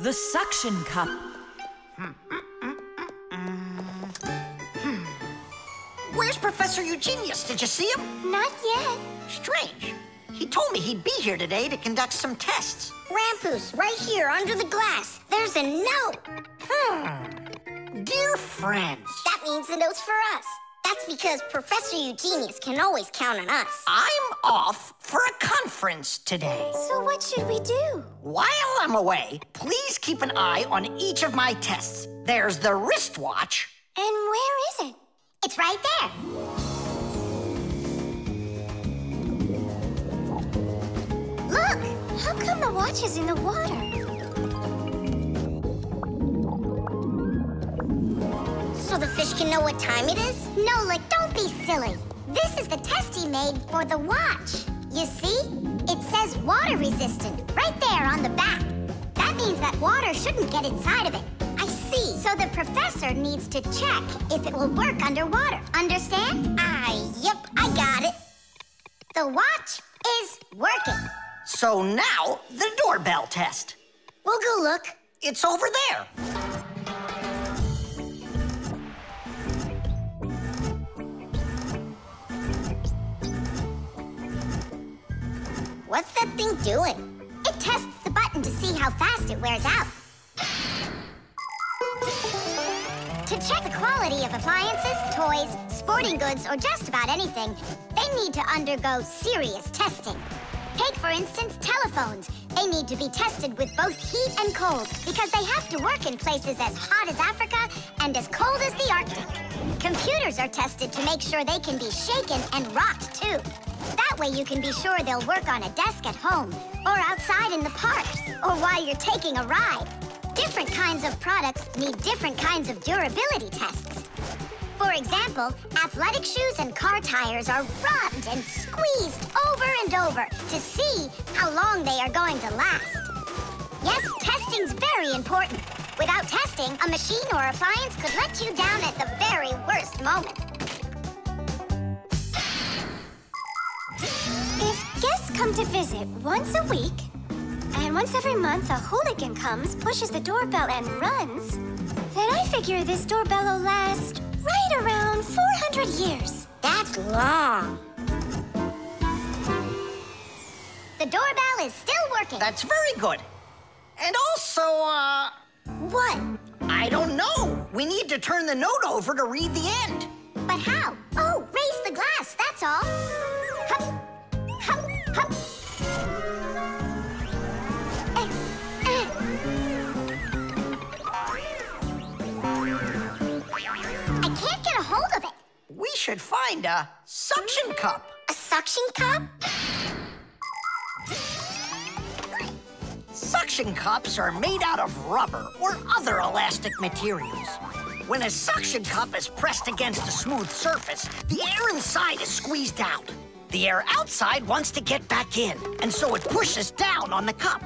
The suction cup. Where's Professor Eugenius? Did you see him? Not yet. Strange. He told me he'd be here today to conduct some tests. Rampus, right here under the glass. There's a note. Hmm. Dear friends. That means the note's for us. Because Professor Eugenius can always count on us. I'm off for a conference today. So what should we do? While I'm away, please keep an eye on each of my tests. There's the wristwatch. And where is it? It's right there. Look! How come the watch is in the water? So the fish can know what time it is? No, like, don't be silly. This is the test he made for the watch. You see? It says water resistant right there on the back. That means that water shouldn't get inside of it. I see. So the professor needs to check if it will work underwater. Understand? Ah, yep, I got it. The watch is working. So now, the doorbell test. We'll go look. It's over there. What's that thing doing? It tests the button to see how fast it wears out. To check the quality of appliances, toys, sporting goods, or just about anything, they need to undergo serious testing. Take, for instance, telephones. They need to be tested with both heat and cold because they have to work in places as hot as Africa and as cold as the Arctic. Computers are tested to make sure they can be shaken and rocked, too. That way you can be sure they'll work on a desk at home, or outside in the park, or while you're taking a ride. Different kinds of products need different kinds of durability tests. For example, athletic shoes and car tires are rubbed and squeezed over and over to see how long they are going to last. Yes, testing's very important. Without testing, a machine or appliance could let you down at the very worst moment. If guests come to visit once a week, and once every month a hooligan comes, pushes the doorbell, and runs, then I figure this doorbell will last right around 400 years. That's long. The doorbell is still working. That's very good. And also, uh... What? I don't know. We need to turn the note over to read the end. But how? Oh, raise the glass, that's all. Hup, We should find a suction cup. A suction cup? Suction cups are made out of rubber or other elastic materials. When a suction cup is pressed against a smooth surface, the air inside is squeezed out. The air outside wants to get back in, and so it pushes down on the cup.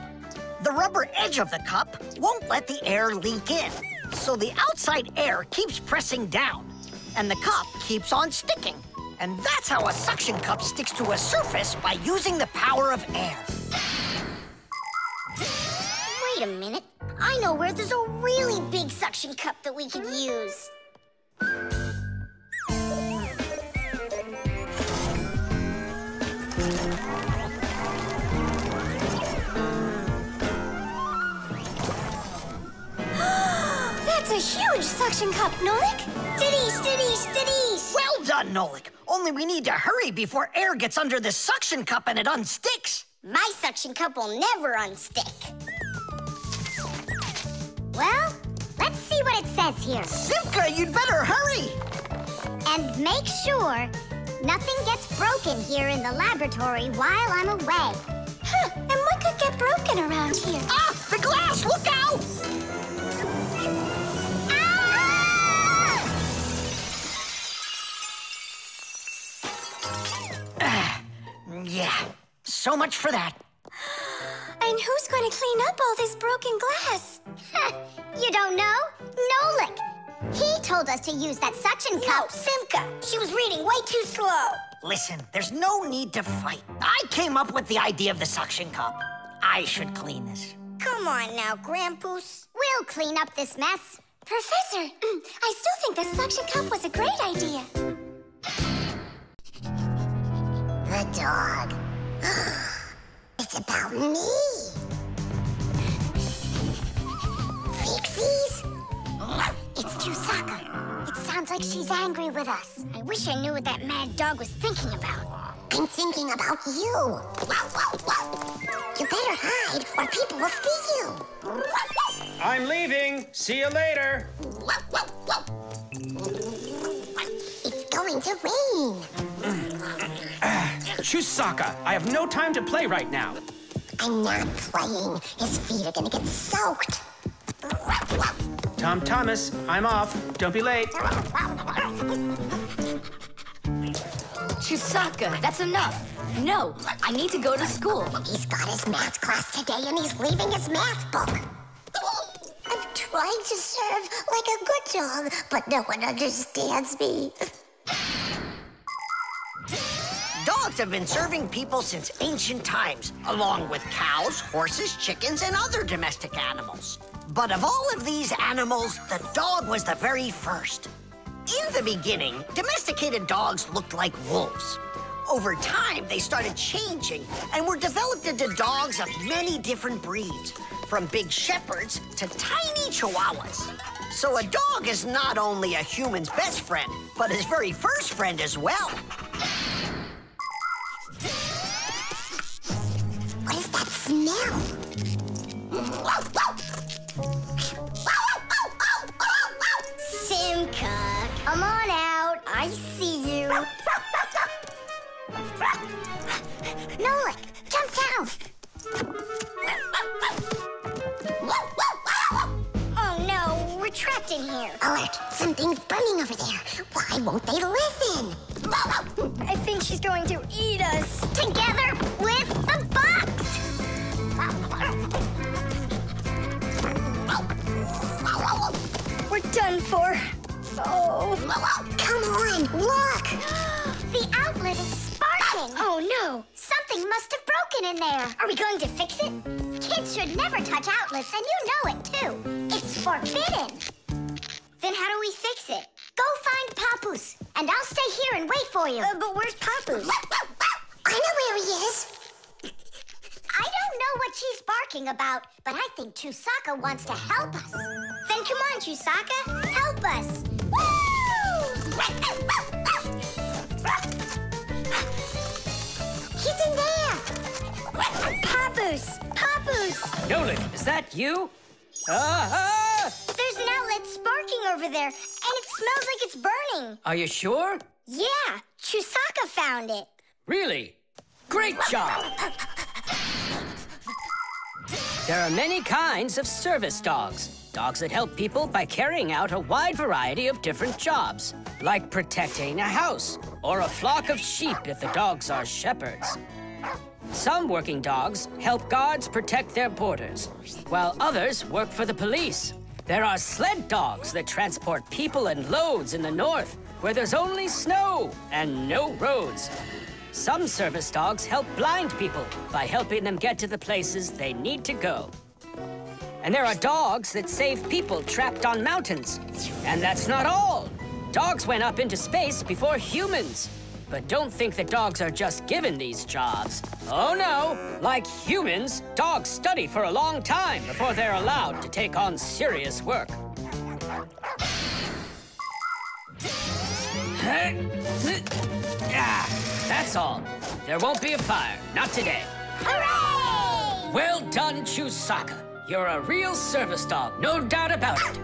The rubber edge of the cup won't let the air leak in, so the outside air keeps pressing down, and the cup keeps on sticking. And that's how a suction cup sticks to a surface by using the power of air. Wait a minute. I know where there's a really big suction cup that we could use. That's a huge suction cup, Nolik. Stiddy, stiddy, stiddy. Well done, Nolik. Only we need to hurry before air gets under this suction cup and it unsticks. My suction cup will never unstick. Well, let's see what it says here. Simka, you'd better hurry. And make sure nothing gets broken here in the laboratory while I'm away. Huh, and what could get broken around here? Ah, the glass, look out! Yeah, so much for that. And who's going to clean up all this broken glass? you don't know? Nolik. He told us to use that suction cup. Simka, she was reading way too slow. Listen, there's no need to fight. I came up with the idea of the suction cup. I should clean this. Come on now, Grandpus. We'll clean up this mess. Professor, I still think the suction cup was a great idea. Dog. it's about me. Fixies? It's Chusaka. It sounds like she's angry with us. I wish I knew what that mad dog was thinking about. I'm thinking about you. You better hide or people will see you. I'm leaving. See you later. It's going to rain. Chusaka, I have no time to play right now. I'm not playing. His feet are gonna get soaked. Tom Thomas, I'm off. Don't be late. Chusaka, that's enough. No, I need to go to school. He's got his math class today and he's leaving his math book. I'm trying to serve like a good dog, but no one understands me. Dogs have been serving people since ancient times, along with cows, horses, chickens, and other domestic animals. But of all of these animals, the dog was the very first. In the beginning, domesticated dogs looked like wolves. Over time, they started changing and were developed into dogs of many different breeds, from big shepherds to tiny chihuahuas. So a dog is not only a human's best friend, but his very first friend as well. What is that smell? Simka, come on out. I see you. Nolik, jump down. Trapped in here. Alert, something's burning over there. Why won't they listen? I think she's going to eat us. Together with the box. We're done for. Oh. Come on, look. The outlet is sparking. Oh no. Something must have broken in there. Are we going to fix it? Kids should never touch outlets, and you know it too. It's forbidden. Then how do we fix it? Go find Papus, and I'll stay here and wait for you. Uh, but where's Papus? I know where he is. I don't know what she's barking about, but I think Chusaka wants to help us. Then come on, Chusaka. Help us. He's in there. Papus! Papus! Nolik, is that you? Ah! There's an outlet sparking over there, and it smells like it's burning. Are you sure? Yeah, Chusaka found it. Really? Great job! There are many kinds of service dogs. Dogs that help people by carrying out a wide variety of different jobs, like protecting a house or a flock of sheep if the dogs are shepherds. Some working dogs help guards protect their borders, while others work for the police. There are sled dogs that transport people and loads in the north, where there's only snow and no roads. Some service dogs help blind people by helping them get to the places they need to go. And there are dogs that save people trapped on mountains. And that's not all. Dogs went up into space before humans. But don't think that dogs are just given these jobs. Oh no! Like humans, dogs study for a long time before they're allowed to take on serious work. Ah, that's all. There won't be a fire. Not today. Hooray! Well done, Chusaka. You're a real service dog, no doubt about it.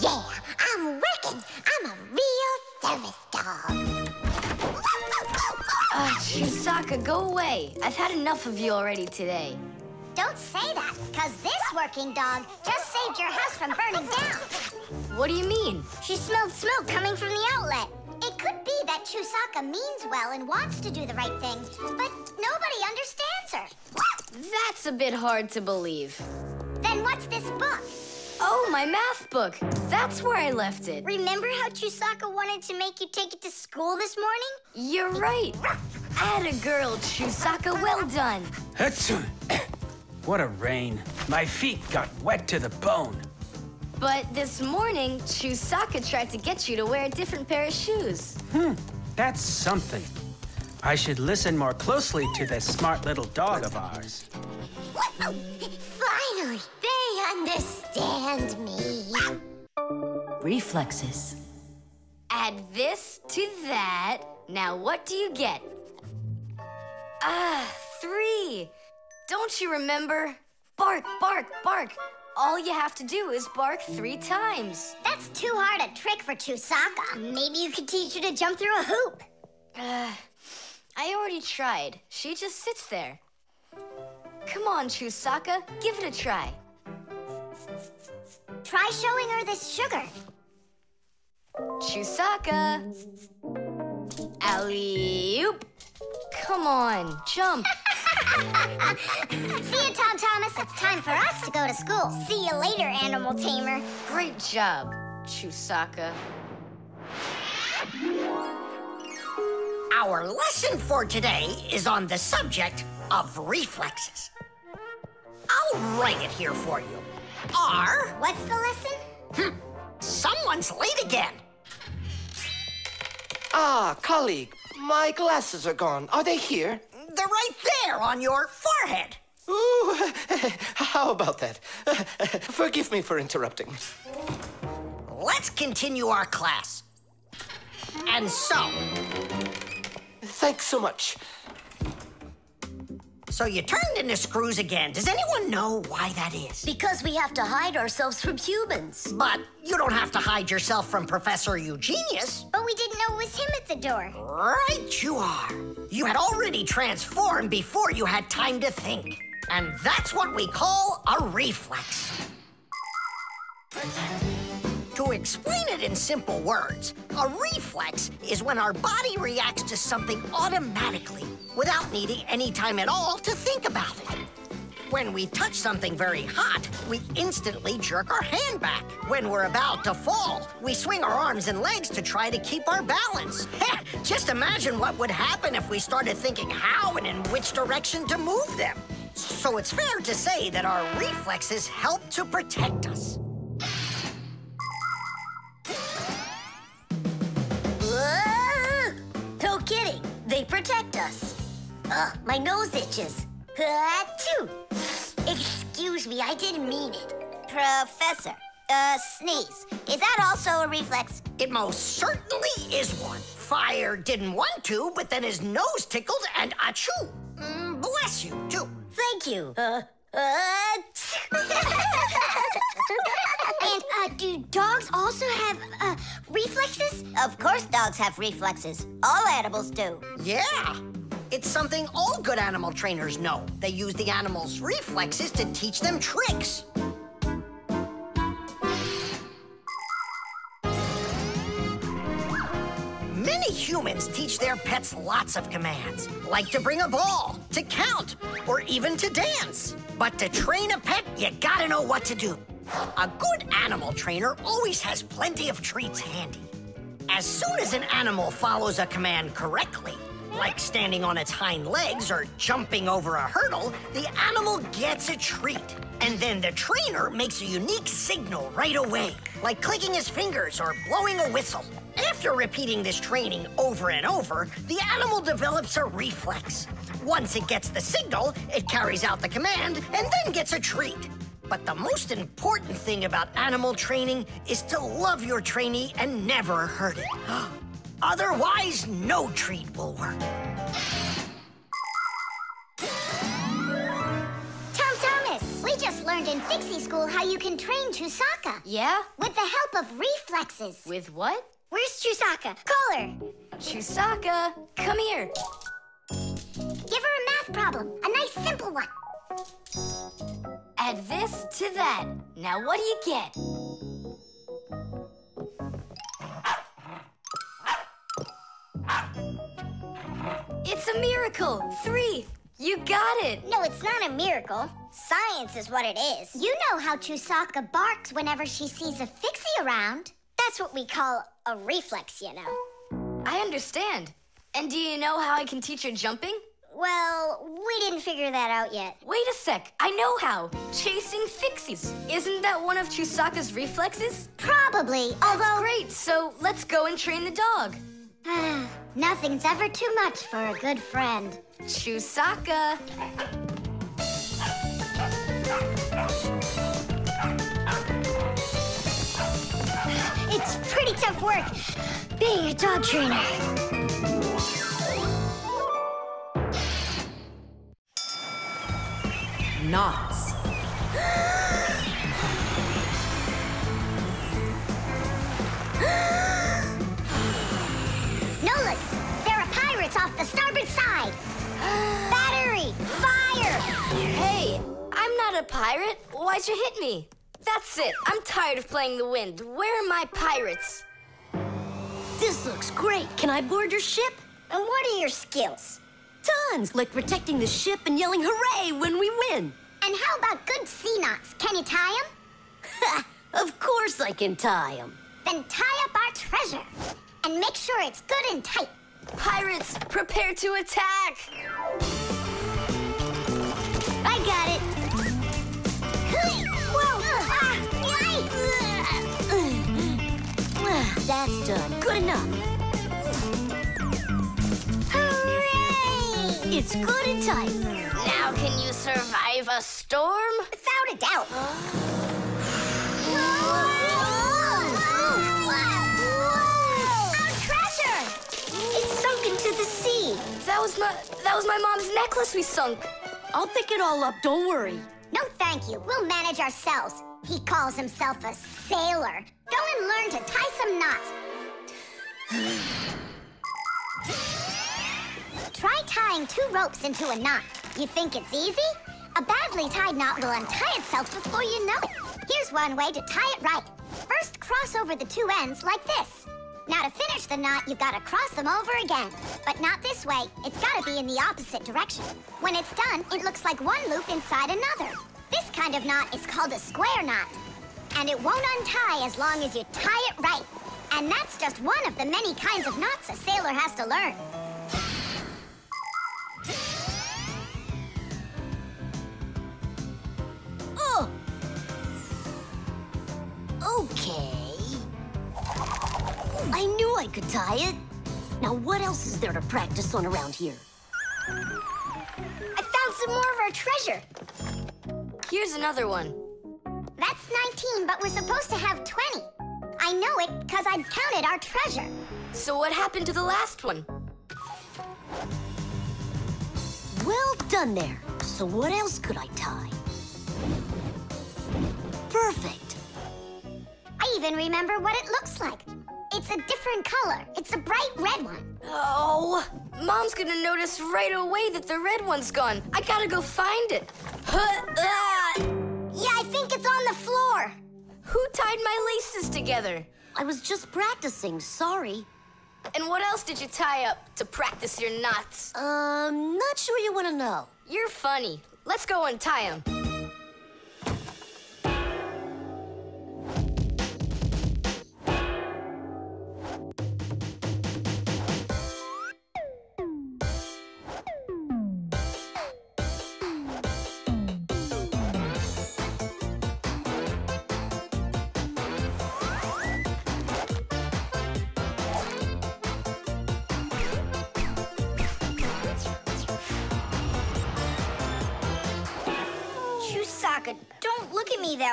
Yeah, I'm working. I'm a real service dog. Uh, Chusaka, go away. I've had enough of you already today. Don't say that, because this working dog just saved your house from burning down. What do you mean? She smelled smoke coming from the outlet. It could be that Chusaka means well and wants to do the right thing, but nobody understands her. That's a bit hard to believe. Then what's this book? Oh, my math book. That's where I left it. Remember how Chusaka wanted to make you take it to school this morning? You're right. Atta girl, Chusaka. Well done. Achoo. What a rain. My feet got wet to the bone. But this morning, Chusaka tried to get you to wear a different pair of shoes. Hmm, that's something. I should listen more closely to this smart little dog of ours. Finally, they understand me. Reflexes. Add this to that. Now what do you get? Ah, three. Don't you remember? Bark, bark, bark. All you have to do is bark three times. That's too hard a trick for Chusaka. Maybe you could teach her to jump through a hoop. Uh, I already tried. She just sits there. Come on, Chusaka, give it a try. Try showing her this sugar. Chusaka. Alley-oop. Come on, jump. See you, Tom Thomas. It's time for us to go to school. See you later, animal tamer. Great job, Chusaka. Our lesson for today is on the subject of reflexes. I'll write it here for you. R. What's the lesson? Hmm. Someone's late again. Ah, colleague, my glasses are gone. Are they here? They're right there on your forehead. Ooh, how about that? Forgive me for interrupting. Let's continue our class. And so. Thanks so much. So you turned into screws again. Does anyone know why that is? Because we have to hide ourselves from humans. But you don't have to hide yourself from Professor Eugenius. But we didn't know it was him at the door. Right you are. You had already transformed before you had time to think. And that's what we call a reflex. To explain it in simple words, a reflex is when our body reacts to something automatically without needing any time at all to think about it. When we touch something very hot, we instantly jerk our hand back. When we're about to fall, we swing our arms and legs to try to keep our balance. Just imagine what would happen if we started thinking how and in which direction to move them. So it's fair to say that our reflexes help to protect us. They protect us. Ugh, my nose itches. Achoo! Excuse me, I didn't mean it. Professor, uh, sneeze. Is that also a reflex? It most certainly is one. Fire didn't want to, but then his nose tickled and achoo. Mm, bless you, too. Thank you. Uh, uh, and uh, do dogs also have uh, reflexes? Of course, dogs have reflexes. All animals do. Yeah. It's something all good animal trainers know. They use the animals' reflexes to teach them tricks. Many humans teach their pets lots of commands, like to bring a ball, to count, or even to dance. But to train a pet, you gotta know what to do. A good animal trainer always has plenty of treats handy. As soon as an animal follows a command correctly, like standing on its hind legs or jumping over a hurdle, the animal gets a treat. And then the trainer makes a unique signal right away, like clicking his fingers or blowing a whistle. After repeating this training over and over, the animal develops a reflex. Once it gets the signal, it carries out the command and then gets a treat. But the most important thing about animal training is to love your trainee and never hurt it. Otherwise, no treat will work. Tom Thomas, we just learned in Fixie School how you can train Chusaka. Yeah? With the help of reflexes. With what? Where's Chusaka? Call her. Chusaka, come here. Give her a math problem, a nice simple one. Add this to that. Now what do you get? It's a miracle! Three! You got it! No, it's not a miracle. Science is what it is. You know how Chusaka barks whenever she sees a fixie around. That's what we call a reflex, you know. I understand. And do you know how I can teach her jumping? Well, we didn't figure that out yet. Wait a sec, I know how. Chasing fixies. Isn't that one of Chusaka's reflexes? Probably, That's although great, so let's go and train the dog. nothing's ever too much for a good friend. Chusaka. It's pretty tough work being a dog trainer. Knots. Nolan, there are pirates off the starboard side. Battery, fire! Hey, I'm not a pirate. Why'd you hit me? That's it. I'm tired of playing the wind. Where are my pirates? This looks great. Can I board your ship? And what are your skills? Tons, like protecting the ship and yelling hooray when we win. And how about good sea knots? Can you tie them? of course I can tie them. Then tie up our treasure. And make sure it's good and tight. Pirates, prepare to attack! I got it. Whoa! Ah! That's done. Good enough. It's good and tight. Now can you survive a storm? Without a doubt. Our treasure! It's sunk into the sea. That was my that was my mom's necklace we sunk. I'll pick it all up, don't worry. No, thank you. We'll manage ourselves. He calls himself a sailor. Go and learn to tie some knots. Try tying two ropes into a knot. You think it's easy? A badly tied knot will untie itself before you know it. Here's one way to tie it right. First, cross over the two ends like this. Now, to finish the knot, you've got to cross them over again. But not this way. It's got to be in the opposite direction. When it's done, it looks like one loop inside another. This kind of knot is called a square knot. And it won't untie as long as you tie it right. And that's just one of the many kinds of knots a sailor has to learn. Oh! Okay. I knew I could tie it. Now, what else is there to practice on around here? I found some more of our treasure. Here's another one. That's 19, but we're supposed to have 20. I know it because I counted our treasure. So what happened to the last one? Well done there. So what else could I tie? Perfect. I even remember what it looks like. It's a different color. It's a bright red one. Oh, Mom's gonna notice right away that the red one's gone. I gotta go find it. Ah! Yeah, I think it's on the floor. Who tied my laces together? I was just practicing, sorry. And what else did you tie up to practice your knots? Um, not sure you want to know. You're funny. Let's go untie them.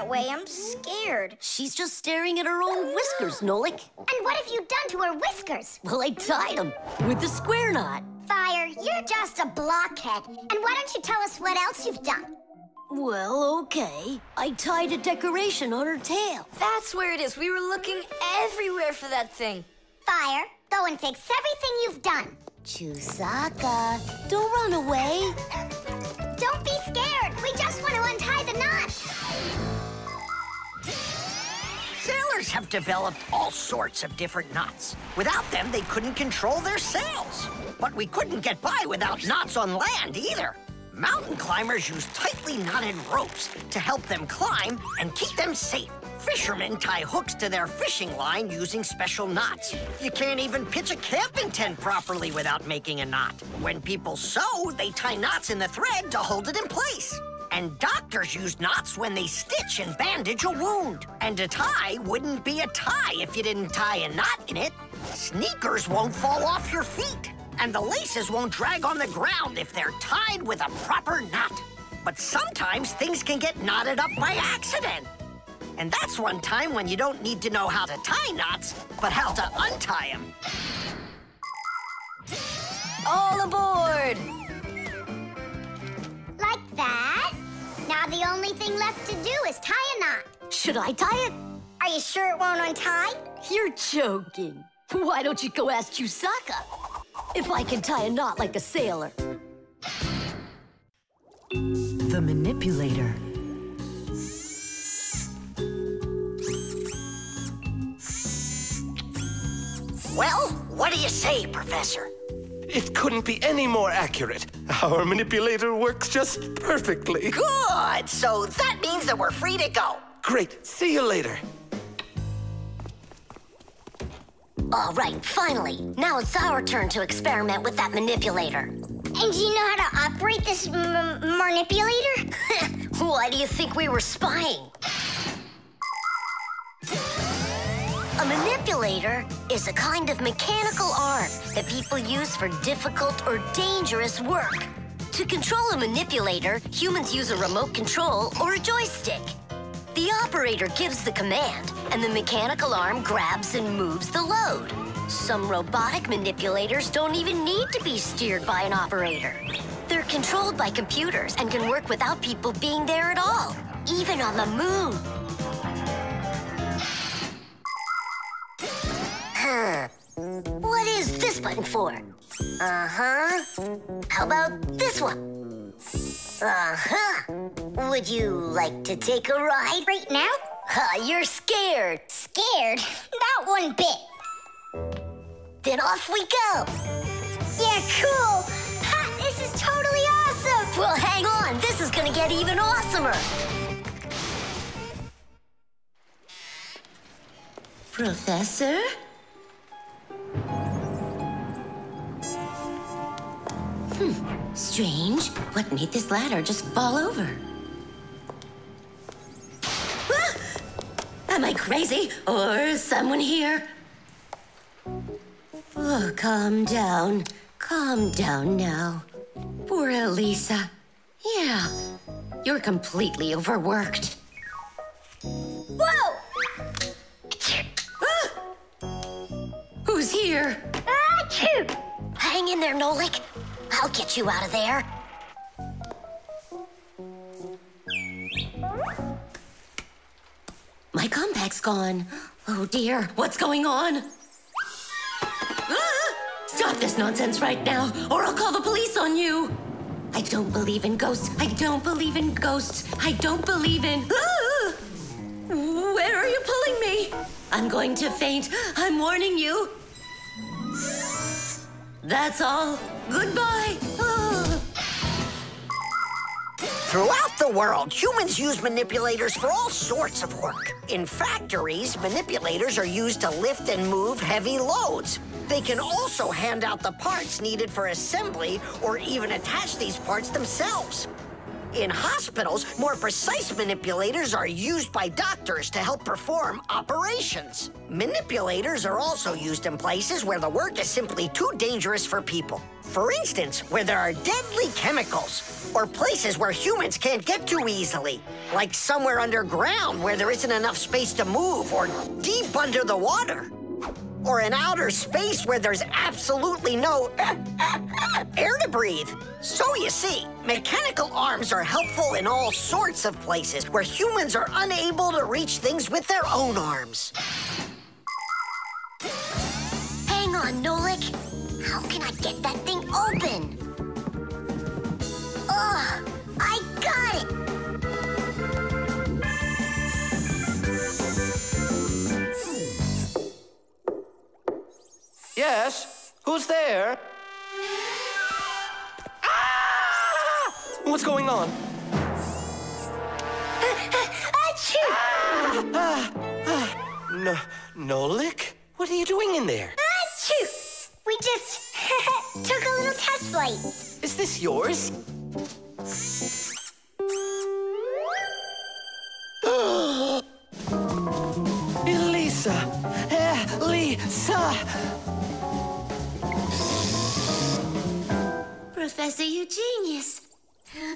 That way. I'm scared. She's just staring at her own whiskers, Nolik. And what have you done to her whiskers? Well, I tied them with the square knot. Fire, you're just a blockhead. And why don't you tell us what else you've done? Well, okay. I tied a decoration on her tail. That's where it is. We were looking everywhere for that thing. Fire, go and fix everything you've done. Chusaka, don't run away. Don't be scared. Have developed all sorts of different knots. Without them, they couldn't control their sails. But we couldn't get by without knots on land either. Mountain climbers use tightly knotted ropes to help them climb and keep them safe. Fishermen tie hooks to their fishing line using special knots. You can't even pitch a camping tent properly without making a knot. When people sew, they tie knots in the thread to hold it in place. And doctors use knots when they stitch and bandage a wound. And a tie wouldn't be a tie if you didn't tie a knot in it. Sneakers won't fall off your feet. And the laces won't drag on the ground if they're tied with a proper knot. But sometimes things can get knotted up by accident. And that's one time when you don't need to know how to tie knots, but how to untie them. All aboard! Only thing left to do is tie a knot. Should I tie it? Are you sure it won't untie? You're joking. Why don't you go ask Chusaka? If I can tie a knot like a sailor. The manipulator. Well, what do you say, Professor? It couldn't be any more accurate. Our manipulator works just perfectly. Good! So that means that we're free to go. Great. See you later. All right, finally. Now it's our turn to experiment with that manipulator. And do you know how to operate this m- manipulator? Why do you think we were spying? Manipulator is a kind of mechanical arm that people use for difficult or dangerous work. To control a manipulator, humans use a remote control or a joystick. The operator gives the command, and the mechanical arm grabs and moves the load. Some robotic manipulators don't even need to be steered by an operator. They're controlled by computers and can work without people being there at all, even on the moon. Huh. What is this button for? Uh-huh. How about this one? Uh-huh. Would you like to take a ride? Right now? Huh, you're scared. Scared? Not one bit. Then off we go. Yeah, cool. Ha, this is totally awesome. Well, hang on. This is gonna get even awesomer. Professor? Hmm, strange. What made this ladder just fall over? Ah! Am I crazy? Or someone here? Oh, calm down. Calm down now. Poor Elisa. Yeah, you're completely overworked. Whoa! Here? Achoo! Hang in there, Nolik. I'll get you out of there. My compact's gone. Oh dear, what's going on? Ah! Stop this nonsense right now, or I'll call the police on you. I don't believe in ghosts. I don't believe in ghosts. I don't believe in. Ah! Where are you pulling me? I'm going to faint. I'm warning you. That's all. Goodbye. Throughout the world, humans use manipulators for all sorts of work. In factories, manipulators are used to lift and move heavy loads. They can also hand out the parts needed for assembly or even attach these parts themselves. In hospitals, more precise manipulators are used by doctors to help perform operations. Manipulators are also used in places where the work is simply too dangerous for people. For instance, where there are deadly chemicals, or places where humans can't get to easily, like somewhere underground where there isn't enough space to move, or deep under the water or in outer space where there's absolutely no air to breathe. So you see, mechanical arms are helpful in all sorts of places where humans are unable to reach things with their own arms. Hang on, Nolik. How can I get that thing open? Yes? Who's there? Ah! What's going on? Achoo! Ah, ah, no, Nolik? What are you doing in there? Achoo! We just took a little test flight. Is this yours?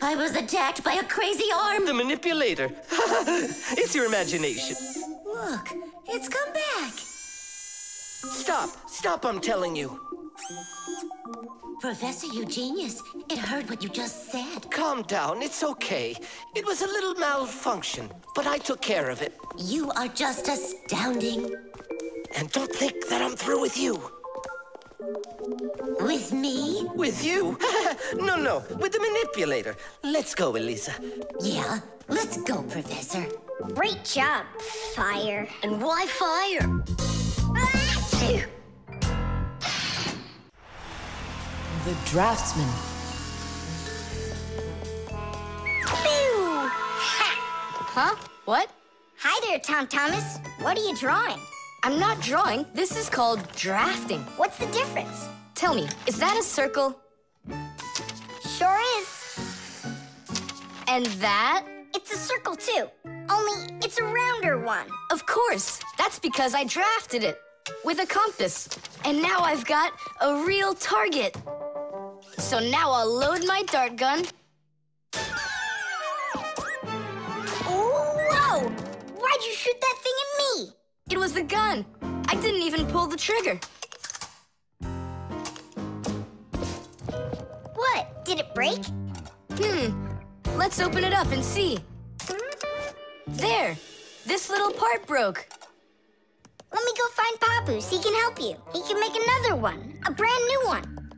I was attacked by a crazy arm. The manipulator. it's your imagination. Look, it's come back. Stop! Stop, I'm telling you. Professor Eugenius, it heard what you just said. Calm down, it's okay. It was a little malfunction, but I took care of it. You are just astounding. And don't think that I'm through with you. With me? With you? no, no, with the manipulator. Let's go, Elisa. Yeah, let's go, Professor. Great job, Fire. And why fire? The draftsman. Pew! Huh? What? Hi there, Tom Thomas. What are you drawing? I'm not drawing. This is called drafting. What's the difference? Tell me, is that a circle? Sure is. And that? It's a circle, too. Only it's a rounder one. Of course. That's because I drafted it with a compass. And now I've got a real target. So now I'll load my dart gun. Whoa! Why'd you shoot that thing at me? It was the gun. I didn't even pull the trigger. What? Did it break? Hmm. Let's open it up and see. There. This little part broke. Let me go find Papus. He can help you. He can make another one. A brand new one.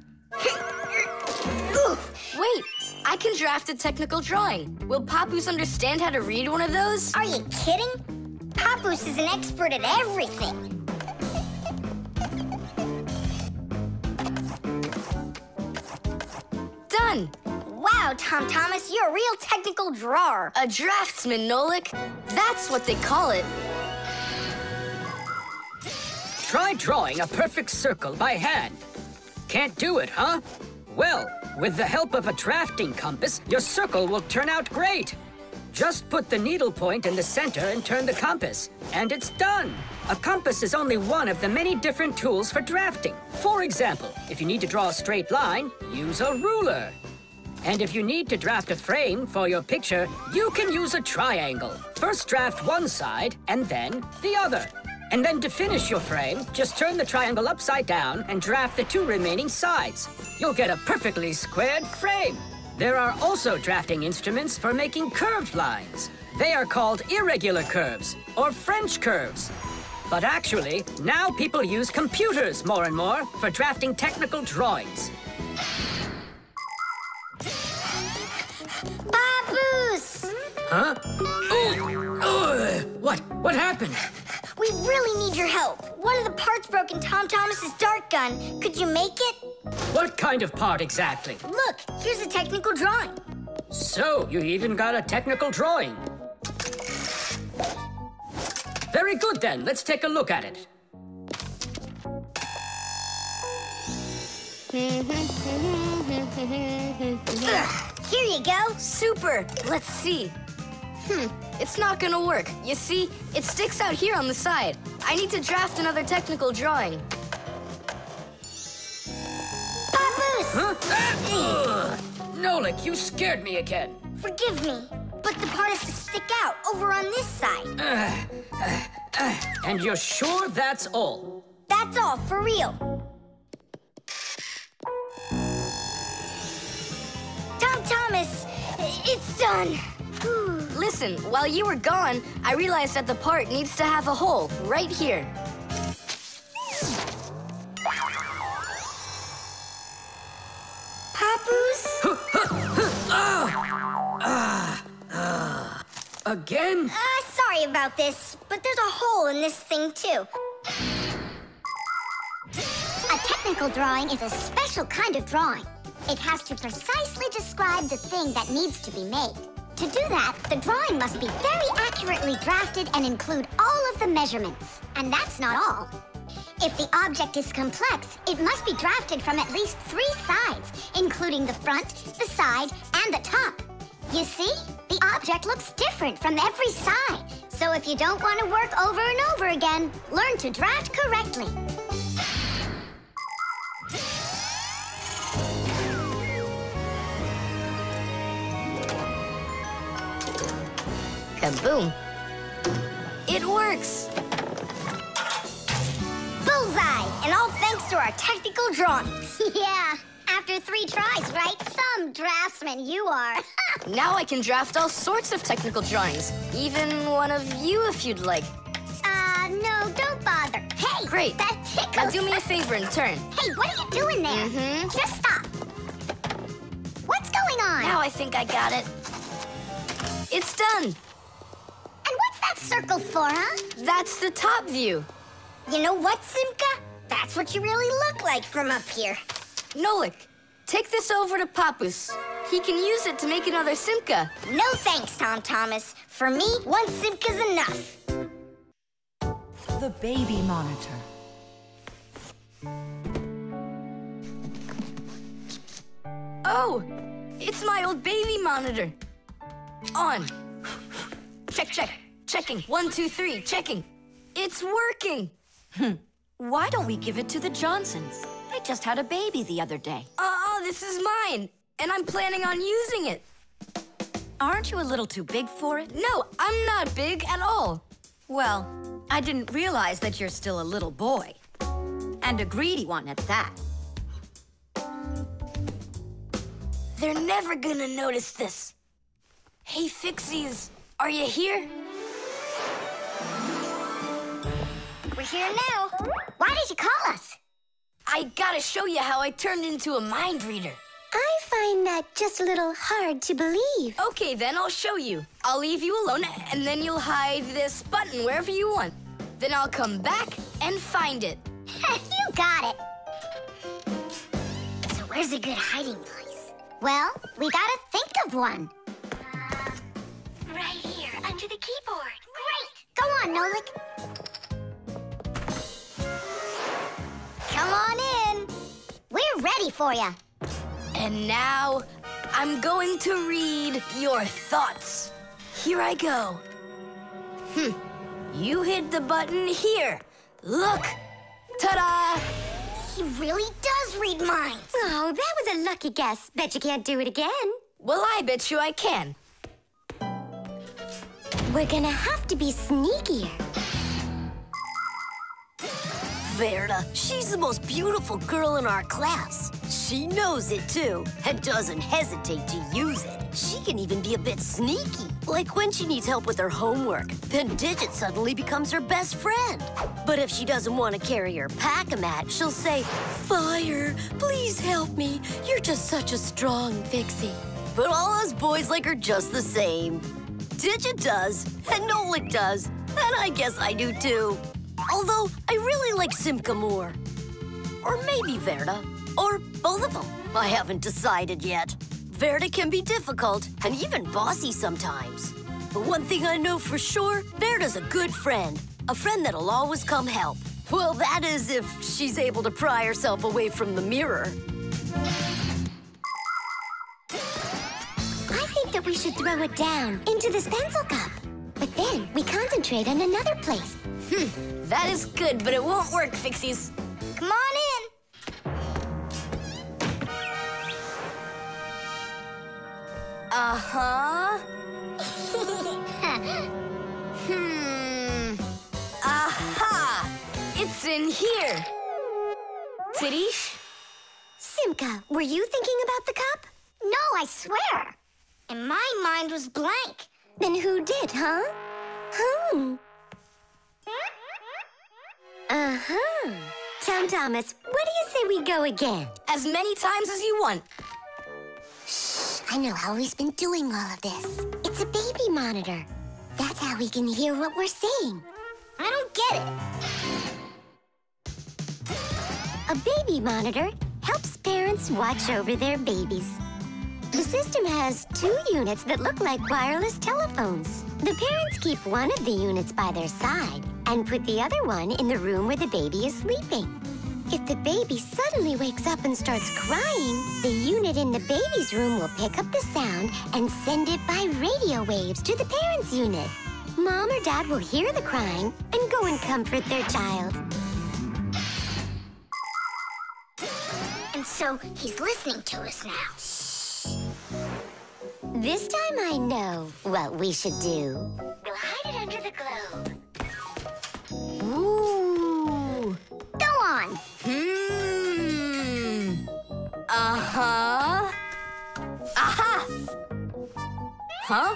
Wait, I can draft a technical drawing. Will Papus understand how to read one of those? Are you kidding? Papus is an expert at everything. Done. Wow, Tom Thomas, you're a real technical drawer. A draftsman, Nolik. That's what they call it. Try drawing a perfect circle by hand. Can't do it, huh? Well, with the help of a drafting compass, your circle will turn out great. Just put the needle point in the center and turn the compass, and it's done. A compass is only one of the many different tools for drafting. For example, if you need to draw a straight line, use a ruler. And if you need to draft a frame for your picture, you can use a triangle. First draft one side and then the other. And then to finish your frame, just turn the triangle upside down and draft the two remaining sides. You'll get a perfectly squared frame. There are also drafting instruments for making curved lines. They are called irregular curves or French curves. But actually, now people use computers more and more for drafting technical drawings. Papus! Huh? Oh, what? What happened? We really need your help. One of the parts broke in Tom Thomas's dart gun. Could you make it? What kind of part exactly? Look, here's a technical drawing. So, you even got a technical drawing. Very good then, let's take a look at it. Here you go. Super. Let's see. Hmm, it's not gonna work. You see, it sticks out here on the side. I need to draft another technical drawing. Papus! Huh? Ugh. Nolik, you scared me again. Forgive me, but the part has to stick out over on this side. Uh, uh, uh, and you're sure that's all? That's all, for real. Tom Thomas, it's done. Listen, while you were gone, I realized that the part needs to have a hole right here. Papus? Again? Uh, sorry about this, but there's a hole in this thing, too. A technical drawing is a special kind of drawing. It has to precisely describe the thing that needs to be made. To do that, the drawing must be very accurately drafted and include all of the measurements. And that's not all. If the object is complex, it must be drafted from at least three sides, including the front, the side, and the top. You see? The object looks different from every side. So if you don't want to work over and over again, learn to draft correctly. Kaboom. It works. Bullseye! And all thanks to our technical drawings. yeah, after three tries, right? Some draftsman you are. now I can draft all sorts of technical drawings. Even one of you if you'd like. Uh, no, don't bother. Hey, Great. that tickles. Now do me a favor and turn. Hey, what are you doing there? Mm -hmm. Just stop. What's going on? Now I think I got it. It's done. And what's that circle for, huh? That's the top view. You know what, Simka? That's what you really look like from up here. Nolik, take this over to Papus. He can use it to make another Simka. No thanks, Tom Thomas. For me, one Simka's enough. The baby monitor. Oh, it's my old baby monitor. On. Check, check. Checking. One, two, three. Checking. It's working. Hmm. Why don't we give it to the Johnsons? They just had a baby the other day. Oh, this is mine. And I'm planning on using it. Aren't you a little too big for it? No, I'm not big at all. Well, I didn't realize that you're still a little boy. And a greedy one at that. They're never gonna notice this. Hey, Fixies, are you here? We're here now. Why did you call us? I gotta show you how I turned into a mind reader. I find that just a little hard to believe. Okay, then I'll show you. I'll leave you alone, and then you'll hide this button wherever you want. Then I'll come back and find it. you got it. So where's a good hiding place? Well, we gotta think of one. Right here, under the keyboard. Great. Go on, Nolik. Come on in. We're ready for you. And now, I'm going to read your thoughts. Here I go. Hmm. You hit the button here. Look. Ta-da! He really does read minds. Oh, that was a lucky guess. Bet you can't do it again. Well, I bet you I can. We're gonna have to be sneakier. Verda, she's the most beautiful girl in our class. She knows it too, and doesn't hesitate to use it. She can even be a bit sneaky, like when she needs help with her homework. Then Digit suddenly becomes her best friend. But if she doesn't want to carry her pack-a-mat, she'll say, Fire, please help me. You're just such a strong fixie. But all us boys like her just the same. Digit does, and Nolik does, and I guess I do too. Although, I really like Simka more. Or maybe Verda. Or both of them. I haven't decided yet. Verda can be difficult and even bossy sometimes. But one thing I know for sure, Verda's a good friend. A friend that'll always come help. Well, that is if she's able to pry herself away from the mirror. I think that we should throw it down into this pencil cup. But then we concentrate on another place. Hmm. That is good, but it won't work, Fixies. Come on in. Uh-huh. hmm. Aha! It's in here. Tadish? Simka, were you thinking about the cup? No, I swear. And my mind was blank. Then who did, huh? Hmm. Uh-huh. Tom Thomas, what do you say we go again? As many times as you want. Shh, I know how he's been doing all of this. It's a baby monitor. That's how we can hear what we're saying. I don't get it. A baby monitor helps parents watch over their babies. The system has two units that look like wireless telephones. The parents keep one of the units by their side and put the other one in the room where the baby is sleeping. If the baby suddenly wakes up and starts crying, the unit in the baby's room will pick up the sound and send it by radio waves to the parents' unit. Mom or dad will hear the crying and go and comfort their child. And so he's listening to us now. This time I know what we should do. We'll hide it under the globe. Ooh. Go on. Hmm. Uh-huh. Aha! Huh?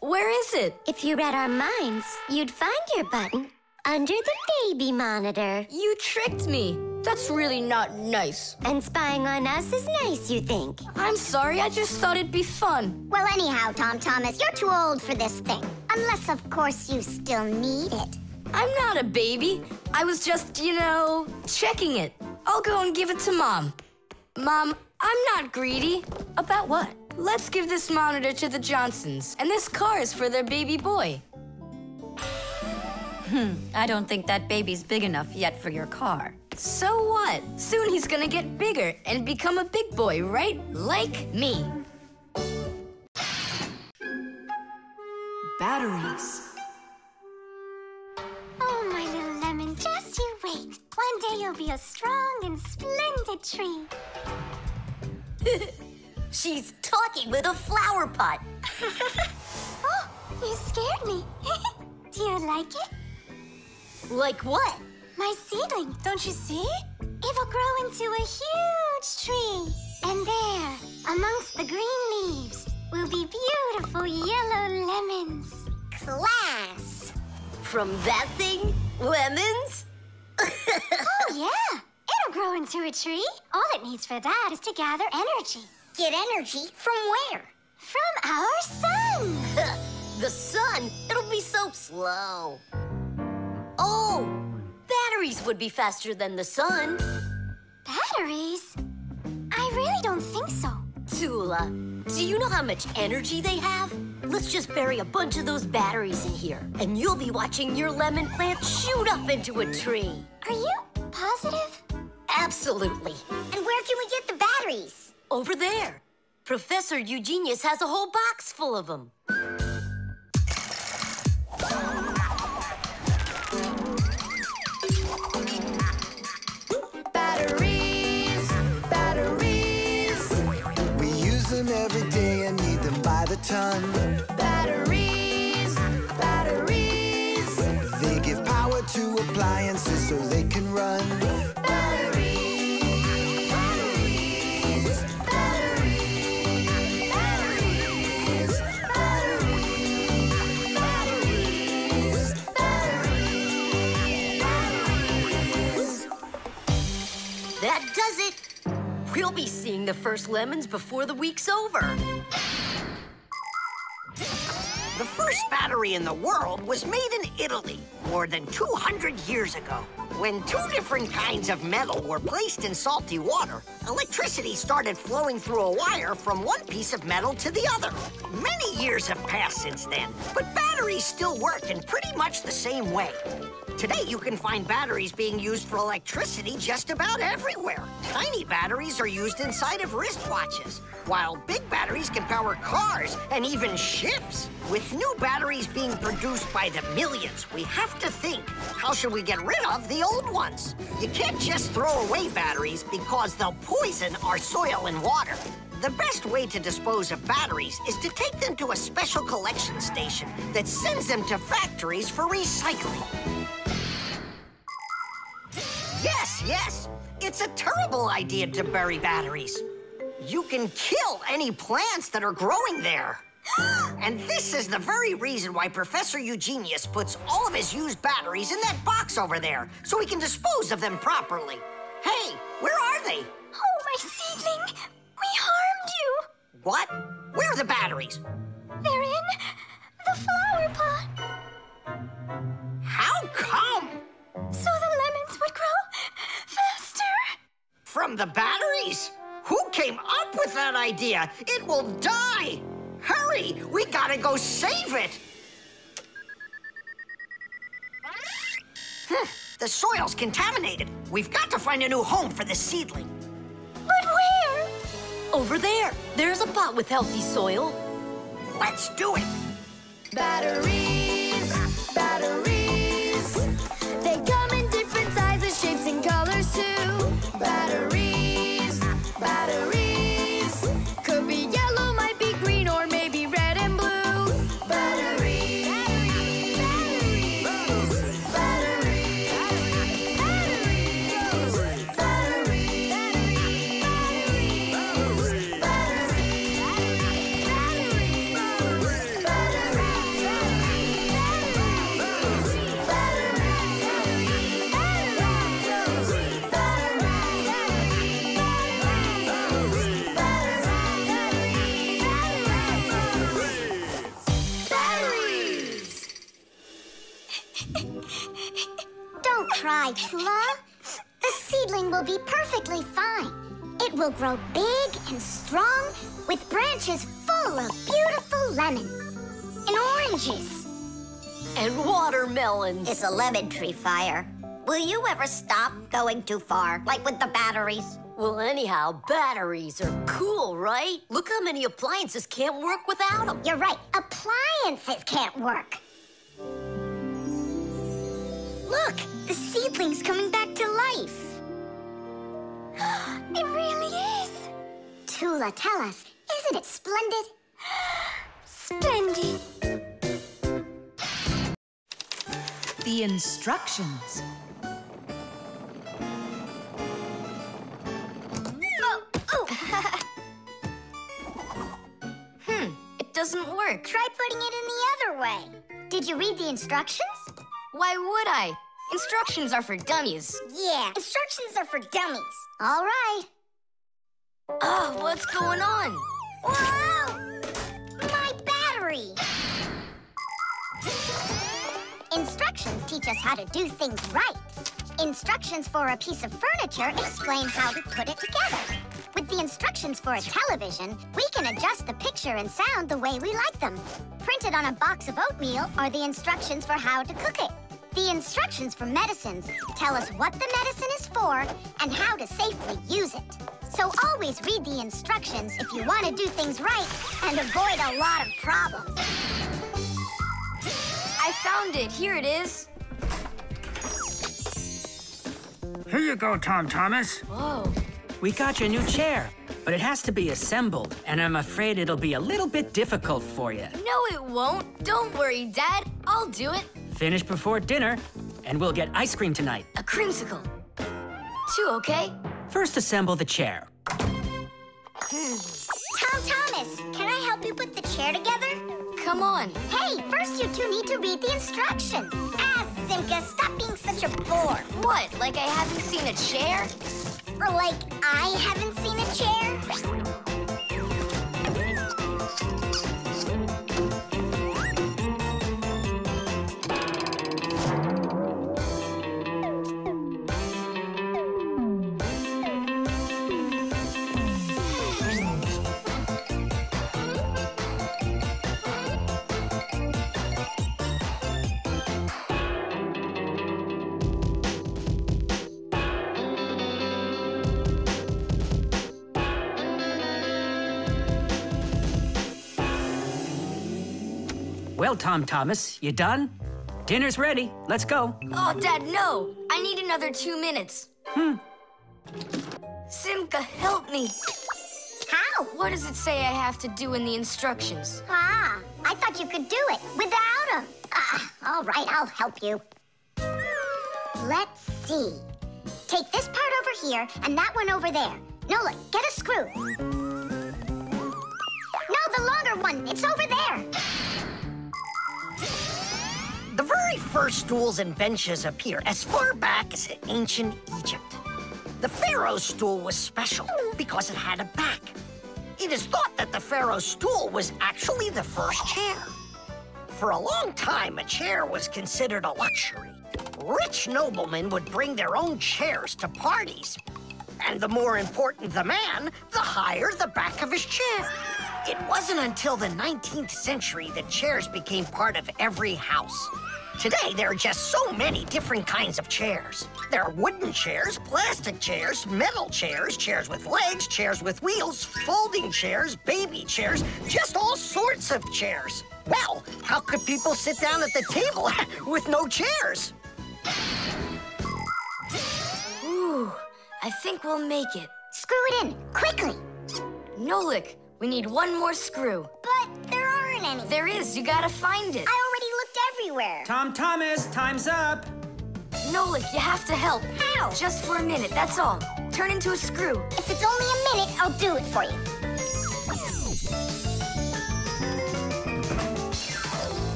Where is it? If you read our minds, you'd find your button under the baby monitor. You tricked me. That's really not nice. And spying on us is nice, you think? I'm sorry, I just thought it'd be fun. Well, anyhow, Tom Thomas, you're too old for this thing. Unless, of course, you still need it. I'm not a baby. I was just, you know, checking it. I'll go and give it to Mom. Mom, I'm not greedy. About what? Let's give this monitor to the Johnsons, and this car is for their baby boy. Hmm, I don't think that baby's big enough yet for your car. So what? Soon he's gonna get bigger and become a big boy, right? Like me. Batteries. Oh, my little lemon, just you wait. One day you'll be a strong and splendid tree. She's talking with a flower pot. oh, you scared me. Do you like it? Like what? My seedling, don't you see? It will grow into a huge tree. And there, amongst the green leaves, will be beautiful yellow lemons. Class! From that thing? Lemons? oh, yeah. It'll grow into a tree. All it needs for that is to gather energy. Get energy from where? From our sun. the sun? It'll be so slow. Oh, batteries would be faster than the sun. Batteries? I really don't think so. Tula, do you know how much energy they have? Let's just bury a bunch of those batteries in here, and you'll be watching your lemon plant shoot up into a tree. Are you positive? Absolutely. And where can we get the batteries? Over there. Professor Eugenius has a whole box full of them. Ton. Batteries, batteries. They give power to appliances so they can run. Batteries, batteries, batteries, batteries, batteries, batteries. That does it. We'll be seeing the first lemons before the week's over. The first battery in the world was made in Italy more than 200 years ago. When two different kinds of metal were placed in salty water, electricity started flowing through a wire from one piece of metal to the other. Many years have passed since then, but batteries still work in pretty much the same way. Today, you can find batteries being used for electricity just about everywhere. Tiny batteries are used inside of wristwatches, while big batteries can power cars and even ships. With new batteries being produced by the millions, we have to think, how should we get rid of the old ones? You can't just throw away batteries because they'll poison our soil and water. The best way to dispose of batteries is to take them to a special collection station that sends them to factories for recycling. Yes, yes. It's a terrible idea to bury batteries. You can kill any plants that are growing there. And this is the very reason why Professor Eugenius puts all of his used batteries in that box over there, so he can dispose of them properly. Hey, where are they? Oh, my seedling! We harmed you! What? Where are the batteries? They're in the flower pot. How come? So the lemons would grow faster. From the batteries? batteries? Who came up with that idea? It will die! Hurry! We gotta go save it! The soil's contaminated. We've got to find a new home for this seedling. But where? Over there. There's a pot with healthy soil. Let's do it. Batteries, batteries. Will be perfectly fine. It will grow big and strong with branches full of beautiful lemons and oranges. And watermelons. It's a lemon tree fire. Will you ever stop going too far, like with the batteries? Well, anyhow, batteries are cool, right? Look how many appliances can't work without them. You're right. Appliances can't work. Look, the seedling's coming back to life. It really is. Tula, tell us, isn't it splendid? Splendid. The instructions. Hmm, it doesn't work. Try putting it in the other way. Did you read the instructions? Why would I? Instructions are for dummies. Yeah, instructions are for dummies. All right. Oh, what's going on? Whoa! My battery! Instructions teach us how to do things right. Instructions for a piece of furniture explain how to put it together. With the instructions for a television, we can adjust the picture and sound the way we like them. Printed on a box of oatmeal are the instructions for how to cook it. The instructions for medicines tell us what the medicine is for and how to safely use it. So always read the instructions if you want to do things right and avoid a lot of problems. I found it. Here it is. Here you go, Tom Thomas. Whoa. We got your new chair, but it has to be assembled, and I'm afraid it'll be a little bit difficult for you. No, it won't. Don't worry, Dad. I'll do it. Finish before dinner, and we'll get ice cream tonight. A creamsicle. Two, okay? First, assemble the chair. Tom Thomas, can I help you put the chair together? Come on. Hey, first you two need to read the instructions. Ah, Simka, stop being such a bore. What? Like I haven't seen a chair? Or like I haven't seen a chair? Tom Thomas, you done? Dinner's ready. Let's go. Oh, Dad, no. I need another two minutes. Hmm. Simka, help me. How? What does it say I have to do in the instructions? Ah, I thought you could do it without him. Ah, all right, I'll help you. Let's see. Take this part over here and that one over there. Nola, get a screw. No, the longer one. It's over there. The very first stools and benches appear as far back as ancient Egypt. The pharaoh's stool was special because it had a back. It is thought that the pharaoh's stool was actually the first chair. For a long time, a chair was considered a luxury. Rich noblemen would bring their own chairs to parties. And the more important the man, the higher the back of his chair. It wasn't until the 19th century that chairs became part of every house. Today, there are just so many different kinds of chairs. There are wooden chairs, plastic chairs, metal chairs, chairs with legs, chairs with wheels, folding chairs, baby chairs, just all sorts of chairs. Well, how could people sit down at the table with no chairs? Ooh, I think we'll make it. Screw it in, quickly. Nolik, we need one more screw. But there aren't any. There is, you gotta find it. I already looked everywhere. Tom Thomas, time's up. Nolik, you have to help. How? Just for a minute, that's all. Turn into a screw. If it's only a minute, I'll do it for you.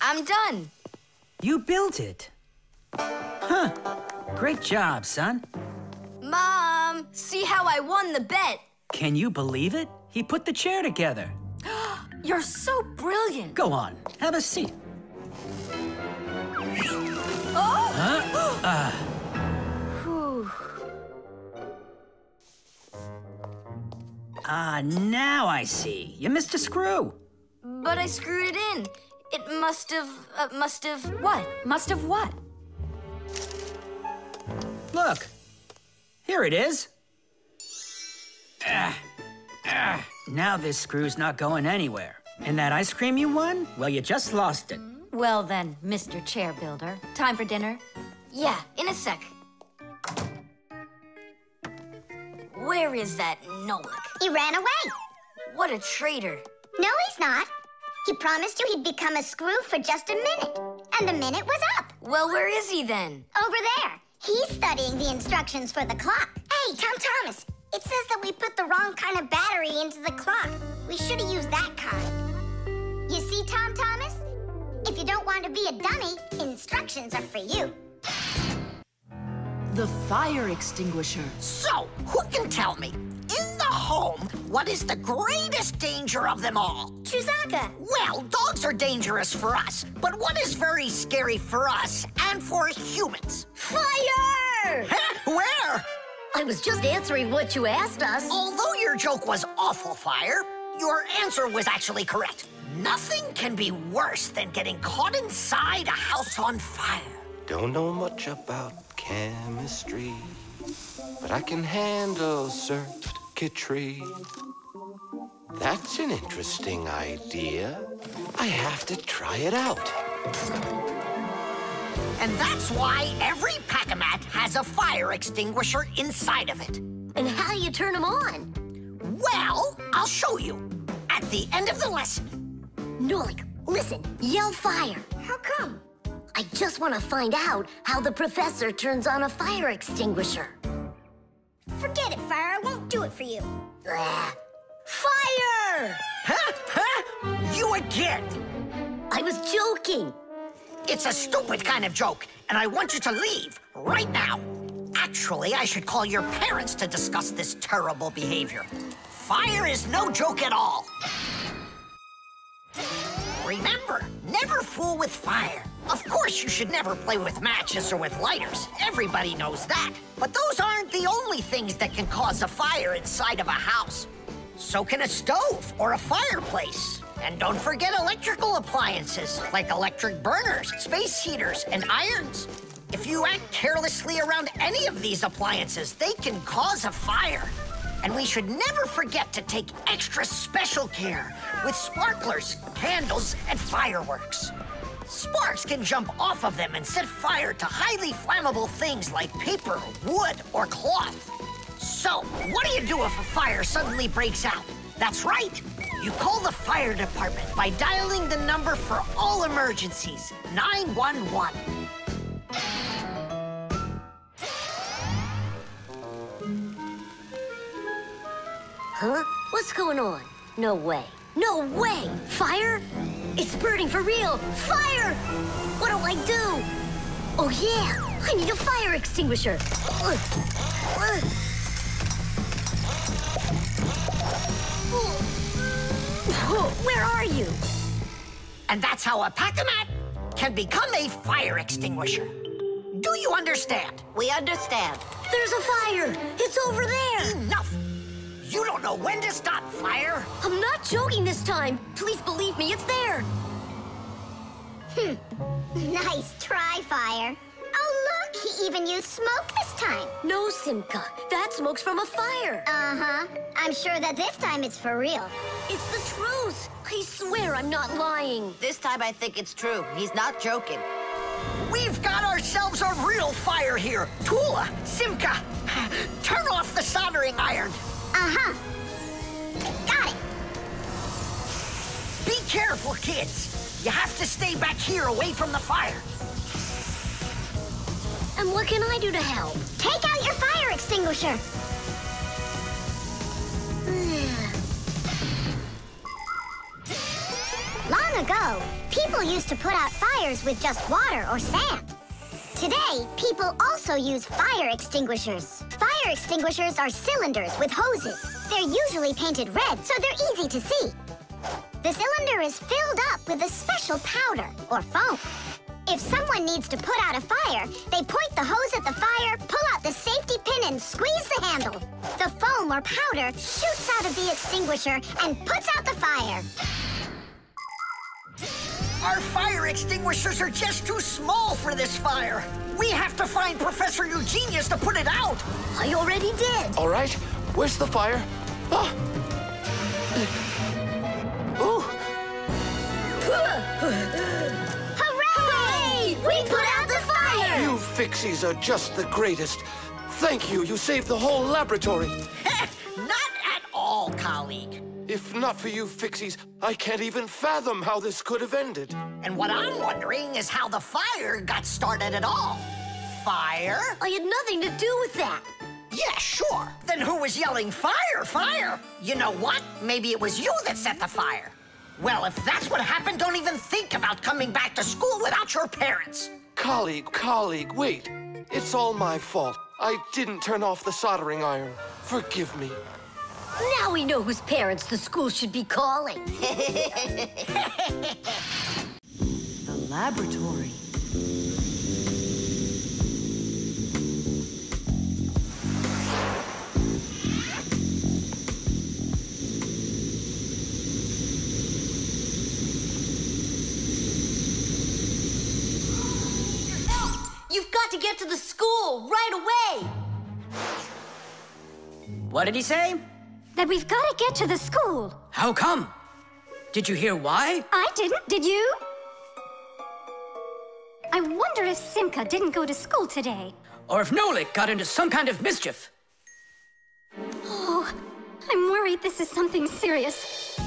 I'm done. You built it. Huh. Great job, son. Mom, see how I won the bet. Can you believe it? He put the chair together. You're so brilliant. Go on, have a seat. Oh! Huh? Ah. Whew. Ah, now I see. You missed a screw. But I screwed it in. It must have, uh, must have, what? Must have what? Look. Here it is. Ah. Ah. Now this screw's not going anywhere. And that ice cream you won? Well, you just lost it. Well then, Mr. Chair Builder, time for dinner? Yeah, in a sec. Where is that Nolik? He ran away. What a traitor. No, he's not. He promised you he'd become a screw for just a minute. And the minute was up. Well, where is he then? Over there. He's studying the instructions for the clock. Hey, Tom Thomas, it says that we put the wrong kind of battery into the clock. We should have used that kind. You see, Tom Thomas? If you don't want to be a dummy, instructions are for you. The fire extinguisher. So, who can tell me, in the home, what is the greatest danger of them all? Chuzaka. Well, dogs are dangerous for us, but what is very scary for us and for humans? Fire! Huh? Where? I was just answering what you asked us. Although your joke was awful, Fire, your answer was actually correct. Nothing can be worse than getting caught inside a house on fire. Don't know much about chemistry, but I can handle circuitry. That's an interesting idea. I have to try it out. And that's why every Pack-A-Mat has a fire extinguisher inside of it. And how do you turn them on? Well, I'll show you at the end of the lesson. Nolik, listen, yell fire. How come? I just want to find out how the professor turns on a fire extinguisher. Forget it, Fire. I won't do it for you. Ugh. Fire! Huh? Huh? You again! I was joking. It's a stupid kind of joke, and I want you to leave right now. Actually, I should call your parents to discuss this terrible behavior. Fire is no joke at all. Remember, never fool with fire. Of course, you should never play with matches or with lighters. Everybody knows that. But those aren't the only things that can cause a fire inside of a house. So can a stove or a fireplace. And don't forget electrical appliances like electric burners, space heaters, and irons. If you act carelessly around any of these appliances, they can cause a fire. And we should never forget to take extra special care with sparklers, candles, and fireworks. Sparks can jump off of them and set fire to highly flammable things like paper, wood, or cloth. So, what do you do if a fire suddenly breaks out? That's right. You call the fire department by dialing the number for all emergencies 911. Huh? What's going on? No way. No way! Fire? It's burning for real! Fire! What do I do? Oh, yeah! I need a fire extinguisher! Ugh. Ugh. Where are you? And that's how a Pac-A-Mat can become a fire extinguisher. Do you understand? We understand. There's a fire! It's over there! Enough! You don't know when to stop fire! I'm not joking this time! Please believe me, it's there! Hmm. Nice try, Fire. Oh, look! He even used smoke this time. No, Simka. That smoke's from a fire. Uh-huh. I'm sure that this time it's for real. It's the truth. I swear I'm not lying. This time I think it's true. He's not joking. We've got ourselves a real fire here. Tula, Simka, turn off the soldering iron. Uh-huh. Got it. Be careful, kids. You have to stay back here away from the fire. And what can I do to help? Take out your fire extinguisher. Long ago, people used to put out fires with just water or sand. Today, people also use fire extinguishers. Fire extinguishers are cylinders with hoses. They're usually painted red, so they're easy to see. The cylinder is filled up with a special powder, or foam. If someone needs to put out a fire, they point the hose at the fire, pull out the safety pin, and squeeze the handle. The foam or powder shoots out of the extinguisher and puts out the fire. Our fire extinguishers are just too small for this fire. We have to find Professor Eugenius to put it out. I already did. All right, where's the fire? Ah. Ooh, Hooray! We put out the fire! you fixies are just the greatest. Thank you, you saved the whole laboratory. Not at all, colleague. If not for you fixies, I can't even fathom how this could have ended. And what I'm wondering is how the fire got started at all. Fire? I had nothing to do with that. Yeah, sure. Then who was yelling fire, fire? You know what? Maybe it was you that set the fire. Well, if that's what happened, don't even think about coming back to school without your parents. Colleague, colleague, wait. It's all my fault. I didn't turn off the soldering iron. Forgive me. Now we know whose parents the school should be calling. The laboratory. You've got to get to the school right away. What did he say? That we've got to get to the school. How come? Did you hear why? I didn't, did you? I wonder if Simka didn't go to school today. Or if Nolik got into some kind of mischief? Oh, I'm worried this is something serious.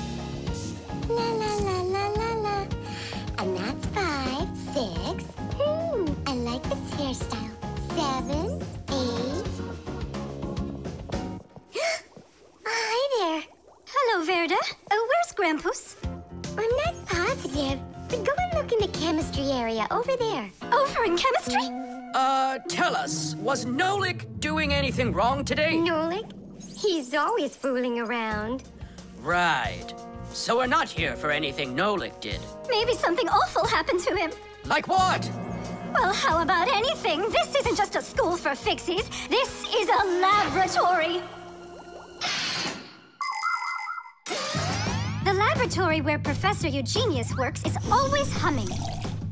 Was Nolik doing anything wrong today? Nolik? He's always fooling around. Right. So we're not here for anything Nolik did. Maybe something awful happened to him. Like what? Well, how about anything? This isn't just a school for fixies. This is a laboratory. The laboratory where Professor Eugenius works is always humming.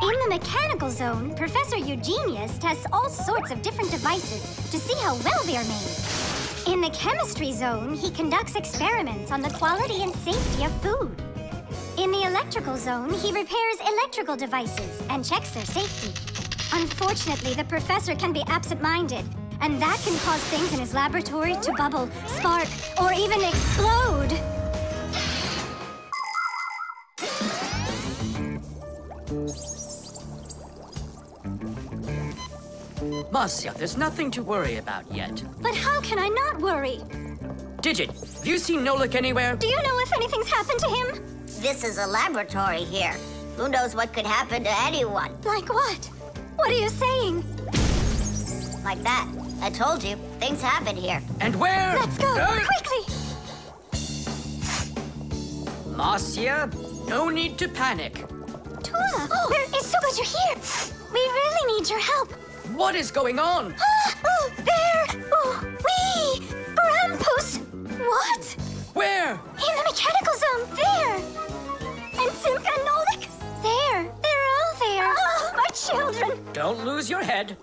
In the mechanical zone, Professor Eugenius tests all sorts of different devices to see how well they are made. In the chemistry zone, he conducts experiments on the quality and safety of food. In the electrical zone, he repairs electrical devices and checks their safety. Unfortunately, the professor can be absent-minded, and that can cause things in his laboratory to bubble, spark, or even explode. Masya, there's nothing to worry about yet. But how can I not worry? Digit, have you seen Nolik anywhere? Do you know if anything's happened to him? This is a laboratory here. Who knows what could happen to anyone? Like what? What are you saying? Like that. I told you, things happen here. And where? Let's go, Uh, quickly! Masya, no need to panic. Tula, oh, it's so good you're here. We really need your help. What is going on? oh, there! Oh, wee! What? Where? In the mechanical zone, there! And Simka Nolik. there! They're all there! Oh, my children! Don't lose your head.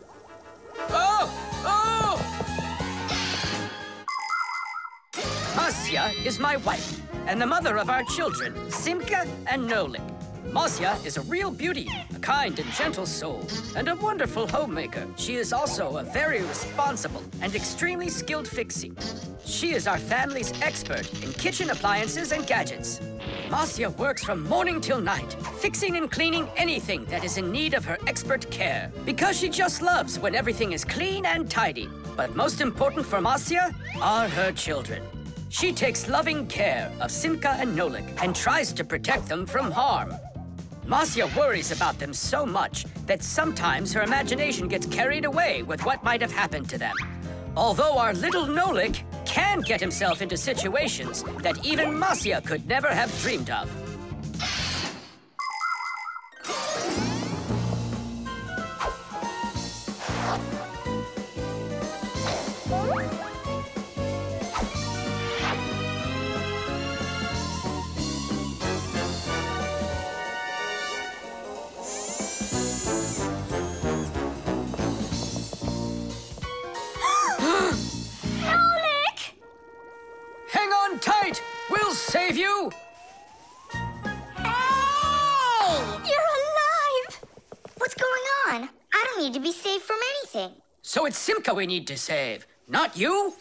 Oh! Oh! Masya is my wife and the mother of our children, Simka and Nolik. Masya is a real beauty, a kind and gentle soul, and a wonderful homemaker. She is also a very responsible and extremely skilled fixie. She is our family's expert in kitchen appliances and gadgets. Masya works from morning till night, fixing and cleaning anything that is in need of her expert care. Because she just loves when everything is clean and tidy. But most important for Masya are her children. She takes loving care of Simka and Nolik and tries to protect them from harm. Masya worries about them so much that sometimes her imagination gets carried away with what might have happened to them. Although our little Nolik can get himself into situations that even Masya could never have dreamed of. Save you! Hey! You're alive! What's going on? I don't need to be saved from anything. So it's Simka we need to save, not you?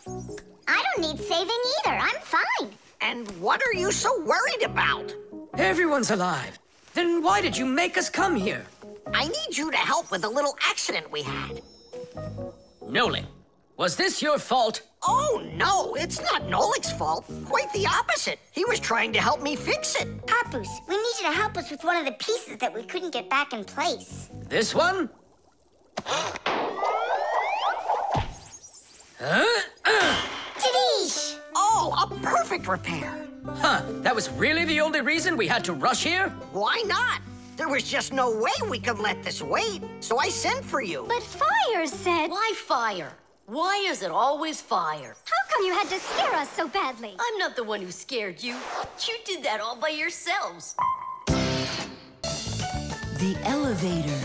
I don't need saving either. I'm fine. And what are you so worried about? Everyone's alive. Then why did you make us come here? I need you to help with a little accident we had. Nolik, was this your fault? Oh, no, it's not Nolik's fault. Quite the opposite. He was trying to help me fix it. Papus, we need you to help us with one of the pieces that we couldn't get back in place. This one? Huh? Tadish! Oh, a perfect repair. Huh, that was really the only reason we had to rush here? Why not? There was just no way we could let this wait, so I sent for you. But Fire said... Why fire? Why is it always fire? How come you had to scare us so badly? I'm not the one who scared you. You did that all by yourselves. The elevator.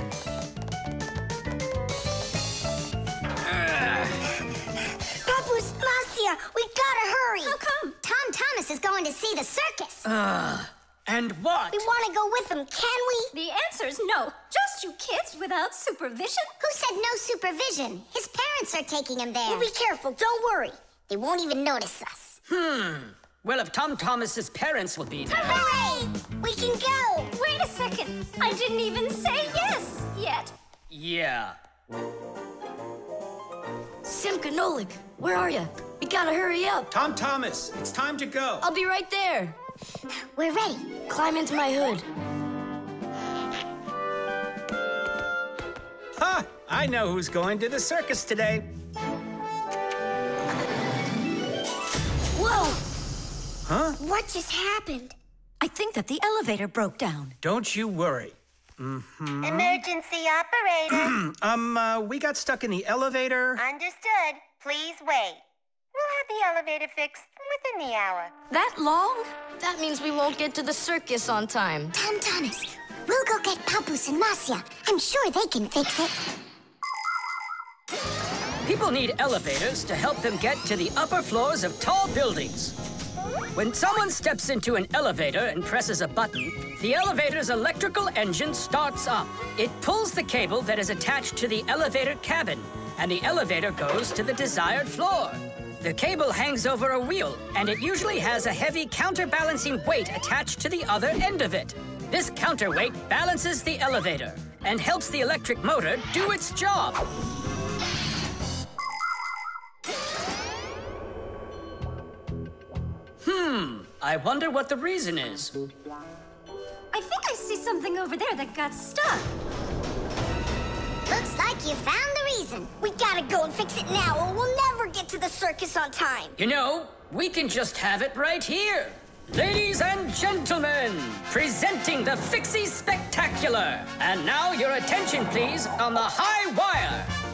Papus, Masya, we gotta hurry. How come? Tom Thomas is going to see the circus. Uh, and what? we want to go with him, can we? The answer's no. Just you kids without supervision. Who said no supervision? His parents are taking him there. We'll be careful, don't worry. They won't even notice us. Hmm. Well, if Tom Thomas's parents will be there. Hooray! We can go! Wait a second. I didn't even say yes yet. Yeah. Simka Nolik, where are you? We gotta hurry up. Tom Thomas, it's time to go. I'll be right there. We're ready. Climb into my hood. Ha! I know who's going to the circus today. Whoa! Huh? What just happened? I think that the elevator broke down. Don't you worry. Mm-hmm. Emergency operator. um, uh, we got stuck in the elevator. Understood. Please wait. We'll have the elevator fixed within the hour. That long? That means we won't get to the circus on time. Tom Thomas, we'll go get Papus and Masya. I'm sure they can fix it. People need elevators to help them get to the upper floors of tall buildings. When someone steps into an elevator and presses a button, the elevator's electrical engine starts up. It pulls the cable that is attached to the elevator cabin, and the elevator goes to the desired floor. The cable hangs over a wheel, and it usually has a heavy counterbalancing weight attached to the other end of it. This counterweight balances the elevator and helps the electric motor do its job. Hmm, I wonder what the reason is. I think I see something over there that got stuck. Looks like you found the reason. We gotta go and fix it now, or we'll never get to the circus on time. You know, we can just have it right here. Ladies and gentlemen, presenting the Fixie Spectacular. And now your attention, please, on the high wire.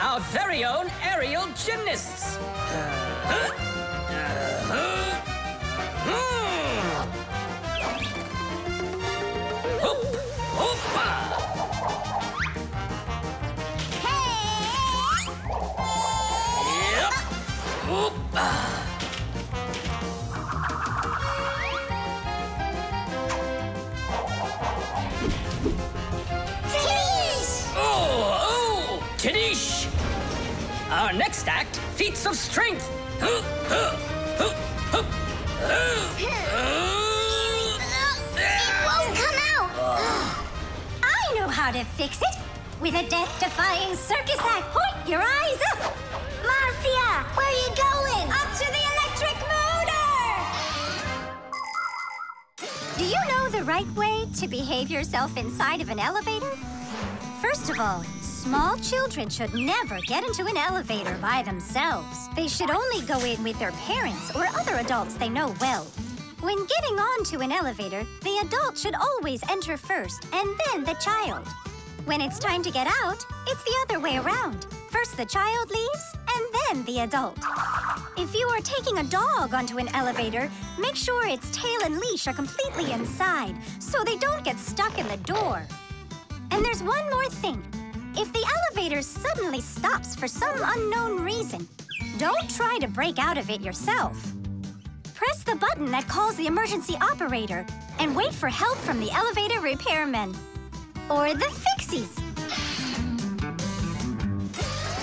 Our very own aerial gymnasts. Our next act, feats of strength. Huh, Won't come out! I know how to fix it! With a death-defying circus act! Point your eyes up! Masya! Where are you going? Up to the electric motor! Do you know the right way to behave yourself inside of an elevator? First of all, small children should never get into an elevator by themselves. They should only go in with their parents or other adults they know well. When getting onto an elevator, the adult should always enter first and then the child. When it's time to get out, it's the other way around. First the child leaves and then the adult. If you are taking a dog onto an elevator, make sure its tail and leash are completely inside so they don't get stuck in the door. And there's one more thing. If the elevator suddenly stops for some unknown reason, don't try to break out of it yourself. Press the button that calls the emergency operator and wait for help from the elevator repairmen. Or the fixies.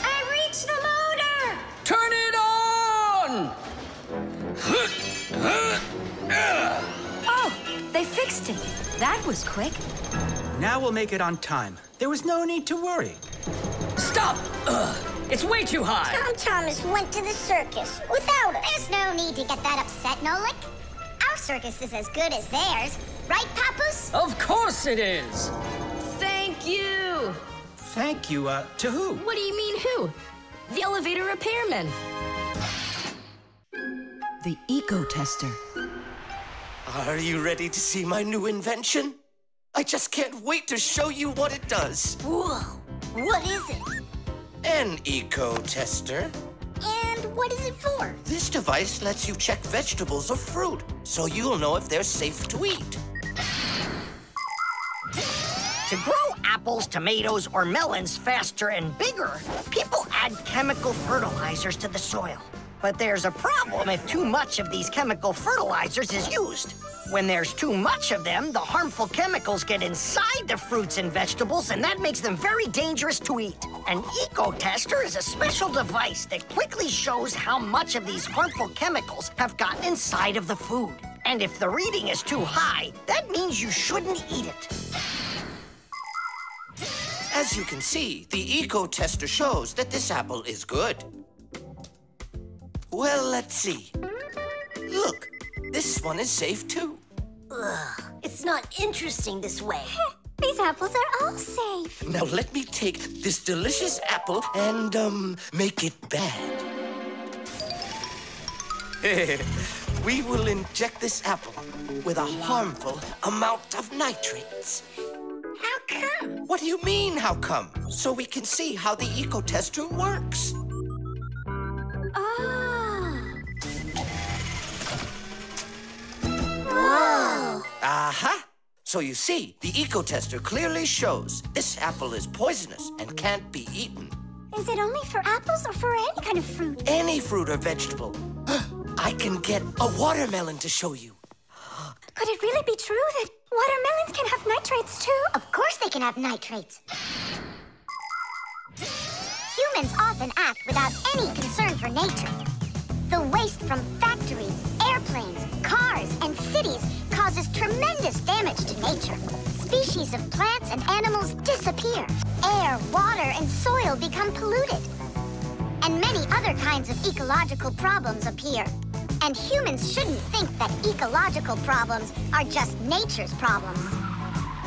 I reached the motor! Turn it on! Oh, they fixed it. That was quick. Now we'll make it on time. There was no need to worry. Stop! Ugh, it's way too high. Tom Thomas went to the circus without us. There's no need to get that upset, Nolik. Our circus is as good as theirs. Right, Papus? Of course it is. Thank you. Thank you, uh, to who? What do you mean, who? The elevator repairman. The Eco Tester. Are you ready to see my new invention? I just can't wait to show you what it does. Whoa, what is it? An eco tester. And what is it for? This device lets you check vegetables or fruit, so you'll know if they're safe to eat. To grow apples, tomatoes, or melons faster and bigger, people add chemical fertilizers to the soil. But there's a problem if too much of these chemical fertilizers is used. When there's too much of them, the harmful chemicals get inside the fruits and vegetables, and that makes them very dangerous to eat. An eco-tester is a special device that quickly shows how much of these harmful chemicals have gotten inside of the food. And if the reading is too high, that means you shouldn't eat it. As you can see, the eco tester shows that this apple is good. Well, let's see. Look, this one is safe too. Ugh, it's not interesting this way. These apples are all safe. Now let me take this delicious apple and, um, make it bad. we will inject this apple with a harmful amount of nitrates. How come? What do you mean, how come? So we can see how the eco tester works. Ah. Whoa! Aha! So you see, the eco tester clearly shows this apple is poisonous and can't be eaten. Is it only for apples or for any kind of fruit? Any fruit or vegetable. I can get a watermelon to show you. Could it really be true that watermelons can have nitrates too? Of course they can have nitrates. Humans often act without any concern for nature. The waste from factories, airplanes, cars, and cities causes tremendous damage to nature. Species of plants and animals disappear. Air, water, and soil become polluted. And many other kinds of ecological problems appear. And humans shouldn't think that ecological problems are just nature's problems.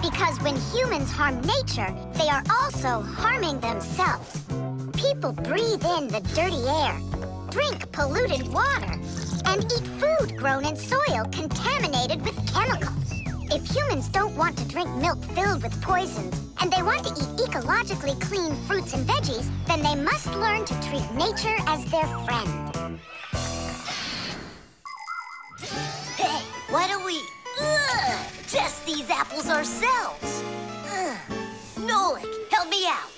Because when humans harm nature, they are also harming themselves. People breathe in the dirty air, drink polluted water, and eat food grown in soil contaminated with chemicals. If humans don't want to drink milk filled with poisons, and they want to eat ecologically clean fruits and veggies, then they must learn to treat nature as their friend. Hey, why don't we ugh, test these apples ourselves? Ugh. Nolik, help me out.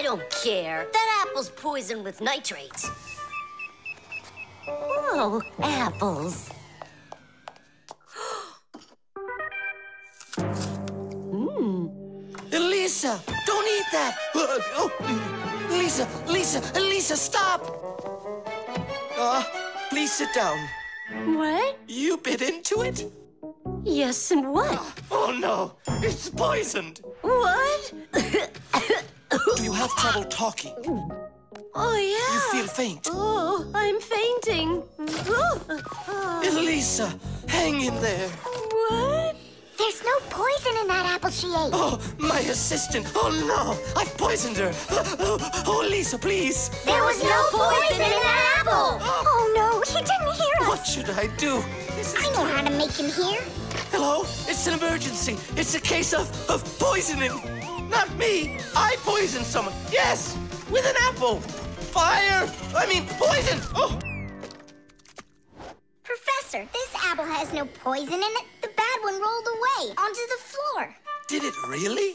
I don't care. That apple's poisoned with nitrates. Oh, apples. Mmm. Elisa, don't eat that! Uh, oh, Lisa, Lisa, Lisa, stop! Uh, please sit down. What? You bit into it? Yes, and what? Oh no, it's poisoned! What? Do you have trouble talking. Oh, yeah. You feel faint. Oh, I'm fainting. Elisa, hang in there. What? There's no poison in that apple she ate. Oh, my assistant. Oh no, I've poisoned her. Oh, oh, Lisa, please. There was no poison in that apple. Oh, oh no, he didn't hear us. What should I do? I know how to make him hear. Hello? It's an emergency. It's a case of, of poisoning. Not me. I poisoned someone. Yes, with an apple. Fire. I mean, poison. Oh. Professor, this apple has no poison in it. The bad one rolled away onto the floor. Did it really?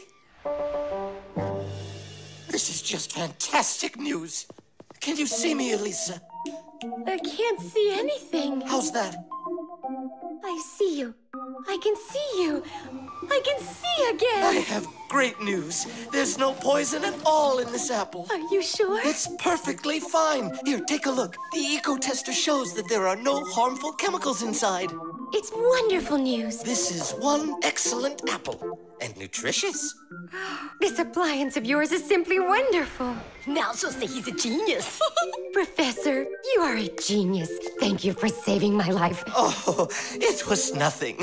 This is just fantastic news. Can you see me, Elisa? I can't see anything. How's that? I see you. I can see you. I can see again. I have great news. There's no poison at all in this apple. Are you sure? It's perfectly fine. Here, take a look. The eco tester shows that there are no harmful chemicals inside. It's wonderful news. This is one excellent apple and nutritious. This appliance of yours is simply wonderful. Now she'll say he's a genius. Professor, you are a genius. Thank you for saving my life. Oh, it was nothing.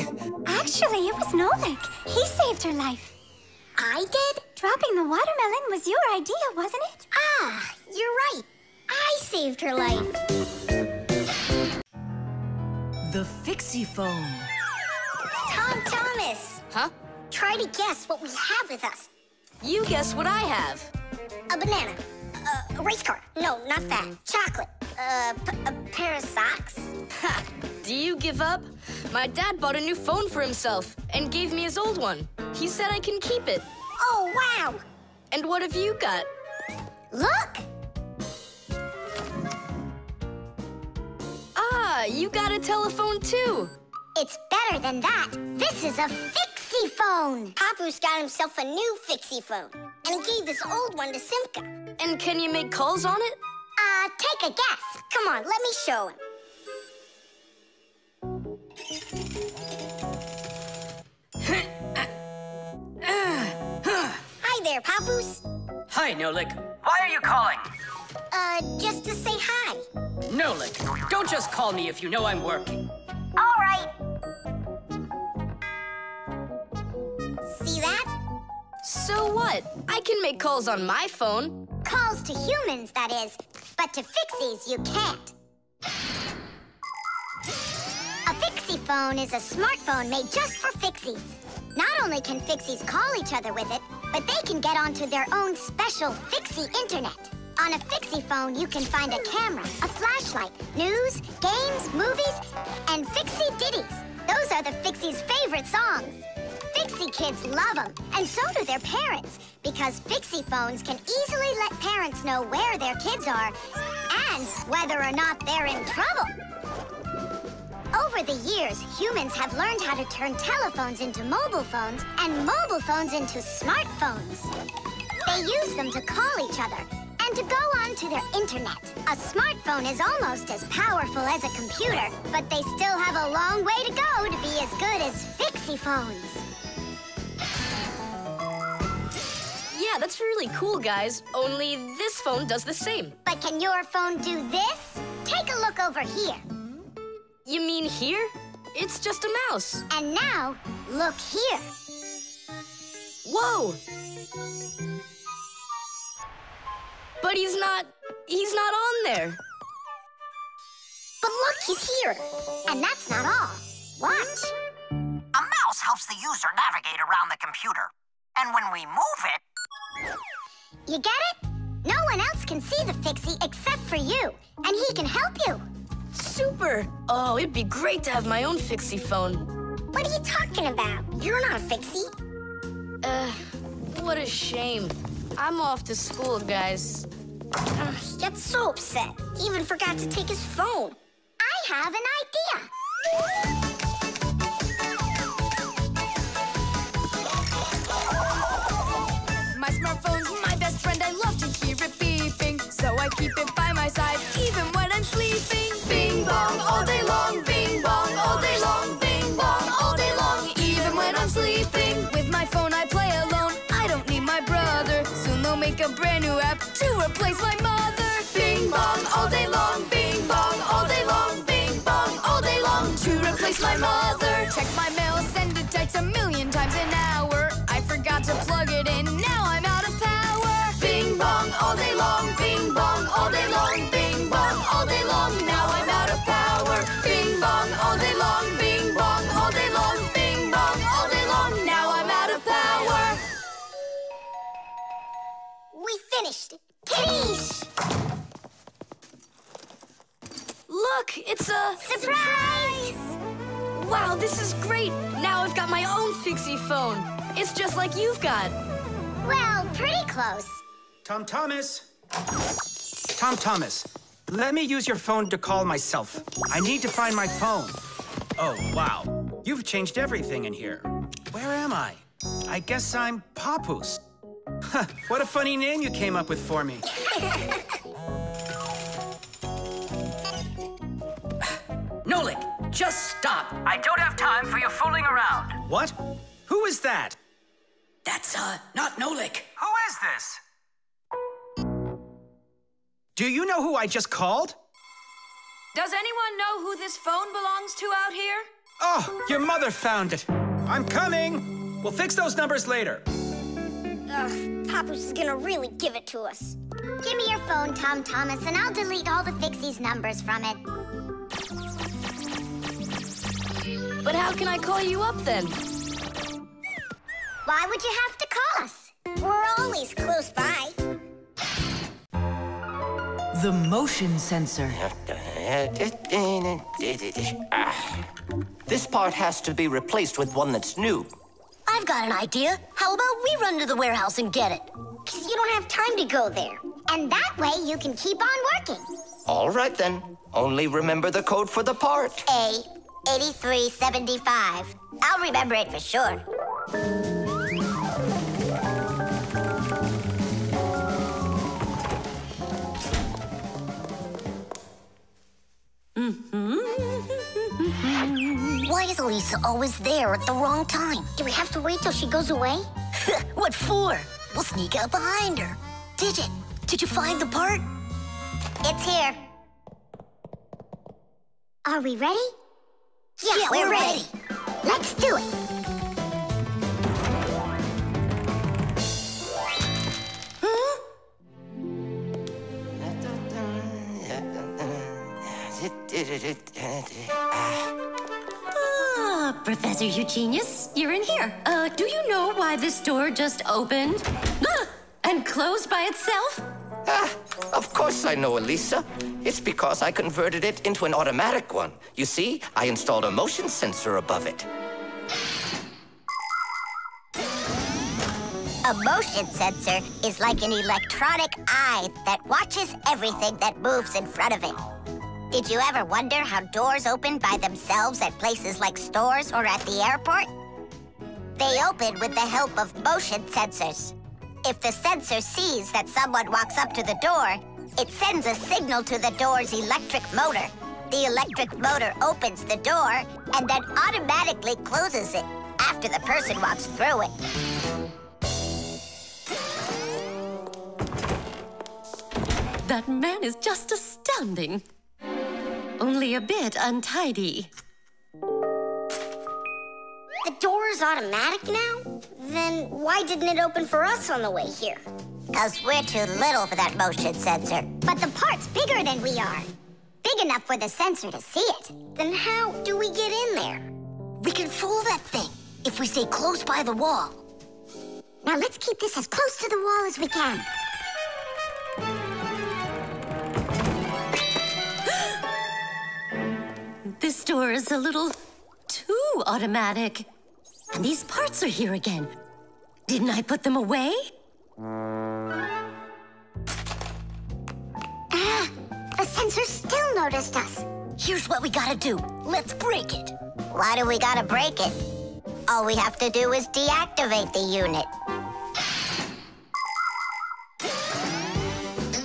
Actually, it was Nolik. He saved her life. I did? Dropping the watermelon was your idea, wasn't it? Ah, you're right. I saved her life. The Fixie Phone. Tom Thomas, Huh? Try to guess what we have with us. You guess what I have. A banana. Uh, a race car. No, not that. Chocolate. Uh, a pair of socks. Ha! Do you give up? My dad bought a new phone for himself and gave me his old one. He said I can keep it. Oh, wow. And what have you got? Look! Ah, you got a telephone too. It's better than that. This is a Fixie phone. Papus got himself a new Fixie phone. And he gave this old one to Simka. And can you make calls on it? Uh, take a guess. Come on, let me show him. Hi there, Papus. Hi, Nolik. Why are you calling? Uh, just to say hi. Nolik, don't just call me if you know I'm working. All right. So what? I can make calls on my phone. Calls to humans, that is. But to Fixies, you can't. A Fixie phone is a smartphone made just for Fixies. Not only can Fixies call each other with it, but they can get onto their own special Fixie internet. On a Fixie phone, you can find a camera, a flashlight, news, games, movies, and Fixie ditties. Those are the Fixies' favorite songs. Fixie kids love them, and so do their parents, because Fixie phones can easily let parents know where their kids are and whether or not they're in trouble. Over the years, humans have learned how to turn telephones into mobile phones and mobile phones into smartphones. They use them to call each other and to go onto their internet. A smartphone is almost as powerful as a computer, but they still have a long way to go to be as good as Fixie phones. Yeah, that's really cool, guys. Only this phone does the same. But can your phone do this? Take a look over here. You mean here? It's just a mouse. And now, look here. Whoa! But he's not... he's not on there. But look, he's here. And that's not all. Watch. A mouse helps the user navigate around the computer. And when we move it... You get it? No one else can see the fixie except for you, and he can help you. Super! Oh, it'd be great to have my own fixie phone. What are you talking about? You're not a fixie. Uh, what a shame. I'm off to school, guys. Uh, he gets so upset. He even forgot to take his phone. I have an idea. My smartphone's my best friend. I love to hear it beeping. So I keep it by my side even when I'm sleeping. Bing bong all day long. Bing bong all day long. Bing bong all day long. Even when I'm sleeping. With my phone I play alone. I don't need my brother. Soon they'll make a brand new app to replace my mother. Bing bong all day long. Bing bong all day long. Bing bong all day long. To replace my mother. Check my mail, send it text a million times an hour. I forgot to plug it in. Now bong all day long. Bing bong all day long. Bing bong all day long. Now I'm out of power. Bing bong all day long. Bing bong all day long. Bing bong all day long. Now I'm out of power. We finished. Titties! Look, it's a... Surprise! Wow, this is great! Now I've got my own fixie phone. It's just like you've got. Well, pretty close. Tom Thomas. Tom Thomas, let me use your phone to call myself. I need to find my phone. Oh, wow. You've changed everything in here. Where am I? I guess I'm Papus. Huh, what a funny name you came up with for me. Nolik, just stop. I don't have time for your fooling around. What? Who is that? That's, uh, not Nolik. Who is this? Do you know who I just called? Does anyone know who this phone belongs to out here? Oh, your mother found it. I'm coming. We'll fix those numbers later. Ugh, Papus is gonna really give it to us. Give me your phone, Tom Thomas, and I'll delete all the Fixie's numbers from it. But how can I call you up then? Why would you have to call us? We're always close by. The motion sensor. This part has to be replaced with one that's new. I've got an idea. How about we run to the warehouse and get it? Because you don't have time to go there. And that way you can keep on working. All right then. Only remember the code for the part. A 8375. I'll remember it for sure. Why is Elisa always there at the wrong time? Do we have to wait till she goes away? what for? We'll sneak out behind her. Digit, did you find the part? It's here. Are we ready? Yeah, we're ready. Let's do it. Ah, Professor Eugenius, you're in here. Uh, do you know why this door just opened? Ah, and closed by itself? Ah, of course I know, Elisa. It's because I converted it into an automatic one. You see, I installed a motion sensor above it. A motion sensor is like an electronic eye that watches everything that moves in front of it. Did you ever wonder how doors open by themselves at places like stores or at the airport? They open with the help of motion sensors. If the sensor sees that someone walks up to the door, it sends a signal to the door's electric motor. The electric motor opens the door and then automatically closes it after the person walks through it. That man is just astounding. Only a bit untidy. The door is automatic now? Then why didn't it open for us on the way here? Because we're too little for that motion sensor. But the part's bigger than we are. Big enough for the sensor to see it. Then how do we get in there? We can fool that thing if we stay close by the wall. Now let's keep this as close to the wall as we can. This door is a little too automatic. And these parts are here again. Didn't I put them away? Ah, the sensor still noticed us. Here's what we gotta do. Let's break it. Why do we gotta break it? All we have to do is deactivate the unit.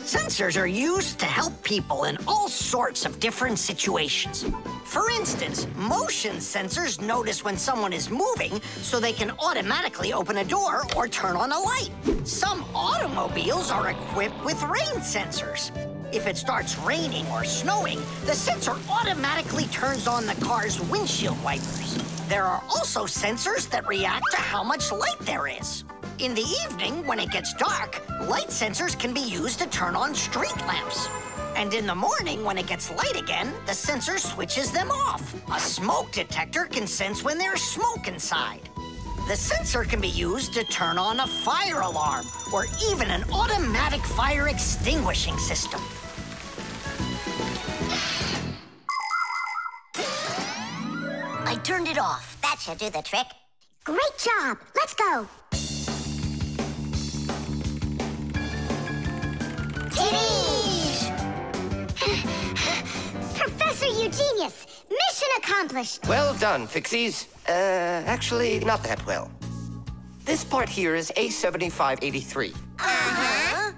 Sensors are used to help people in all sorts of different situations. For instance, motion sensors notice when someone is moving so they can automatically open a door or turn on a light. Some automobiles are equipped with rain sensors. If it starts raining or snowing, the sensor automatically turns on the car's windshield wipers. There are also sensors that react to how much light there is. In the evening, when it gets dark, light sensors can be used to turn on street lamps. And in the morning, when it gets light again, the sensor switches them off. A smoke detector can sense when there's smoke inside. The sensor can be used to turn on a fire alarm or even an automatic fire extinguishing system. I turned it off. That should do the trick. Great job. Let's go. Professor Eugenius, mission accomplished. Well done, Fixies. Uh, actually, not that well. This part here is A7583. Uh-huh.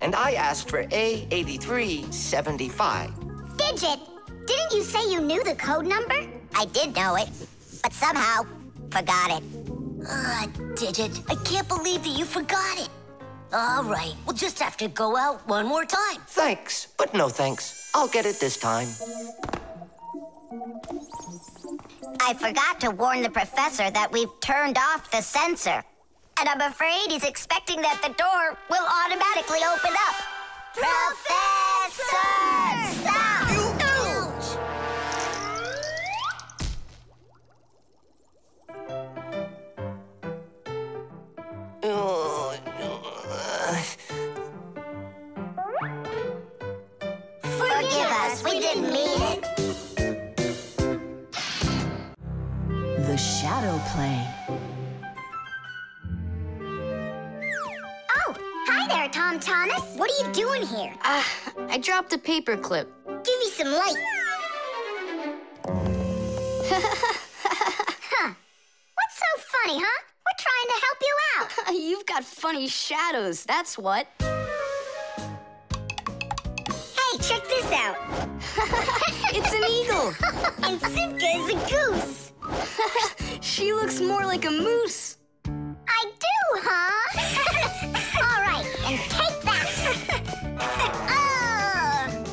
And I asked for A8375. Digit, didn't you say you knew the code number? I did know it, but somehow forgot it. Ah, Digit, I can't believe that you forgot it. All right, we'll just have to go out one more time. Thanks, but no thanks. I'll get it this time. I forgot to warn the professor that we've turned off the sensor. And I'm afraid he's expecting that the door will automatically open up. Professor! Shadow play. Oh, hi there, Tom Thomas. What are you doing here? Ah, I dropped a paperclip. Give me some light. huh. What's so funny, huh? We're trying to help you out. You've got funny shadows, that's what. Hey, check this out. It's an eagle. and Simka is a goose. she looks more like a moose. I do, huh? All right, and take that. oh.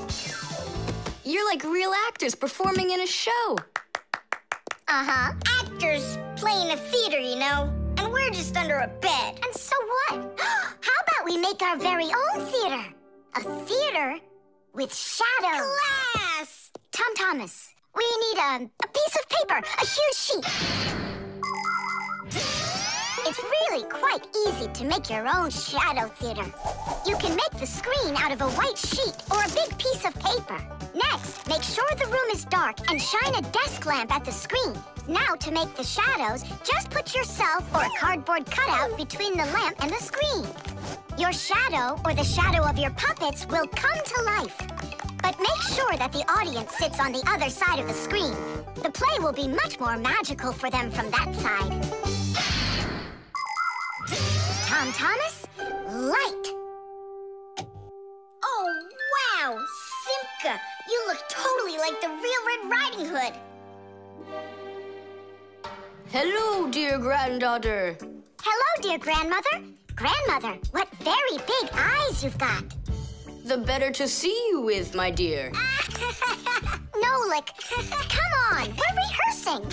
You're like real actors performing in a show. Uh-huh. Actors playing a theater, you know. And we're just under a bed. And so what? How about we make our very own theater? A theater with shadows. Class! Tom Thomas, we need a, a piece of paper, a huge sheet. It's really quite easy to make your own shadow theater. You can make the screen out of a white sheet or a big piece of paper. Next, make sure the room is dark and shine a desk lamp at the screen. Now, to make the shadows, just put yourself or a cardboard cutout between the lamp and the screen. Your shadow or the shadow of your puppets will come to life. But make sure that the audience sits on the other side of the screen. The play will be much more magical for them from that side. Tom Thomas, light. Oh, wow! Simka, you look totally like the real Red Riding Hood. Hello, dear granddaughter. Hello, dear grandmother. Grandmother, what very big eyes you've got. The better to see you with, my dear. Nolik, come on, we're rehearsing.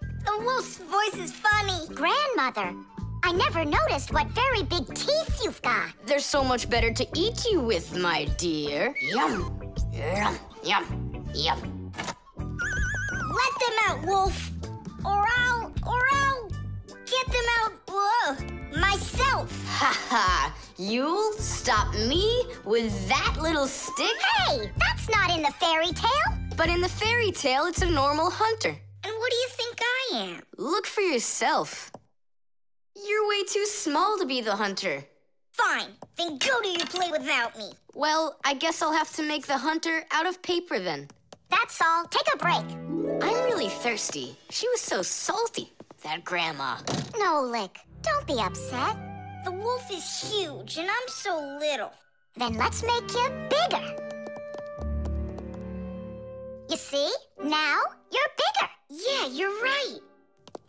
the wolf's voice is funny. Grandmother, I never noticed what very big teeth you've got. They're so much better to eat you with, my dear. Yum, yum, yum, yum. Let them out, Wolf. Or I'll, or I'll get them out uh, myself. Ha ha! You'll stop me with that little stick? Hey, that's not in the fairy tale. But in the fairy tale, it's a normal hunter. And what do you think I am? Look for yourself. You're way too small to be the hunter. Fine, then go to your play without me. Well, I guess I'll have to make the hunter out of paper then. That's all. Take a break. I'm really thirsty. She was so salty, that grandma. Nolik. Don't be upset. The wolf is huge, and I'm so little. Then let's make you bigger. You see? Now you're bigger. Yeah, you're right.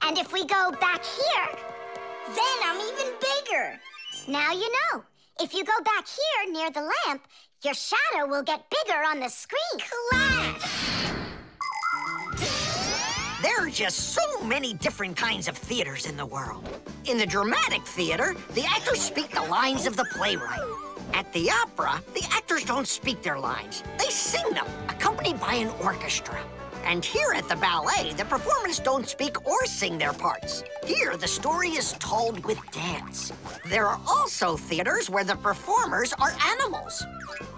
And if we go back here, then I'm even bigger. Now you know. If you go back here near the lamp, your shadow will get bigger on the screen. Class! There are just so many different kinds of theaters in the world. In the dramatic theater, the actors speak the lines of the playwright. At the opera, the actors don't speak their lines. They sing them, accompanied by an orchestra. And here at the ballet, the performers don't speak or sing their parts. Here, the story is told with dance. There are also theaters where the performers are animals.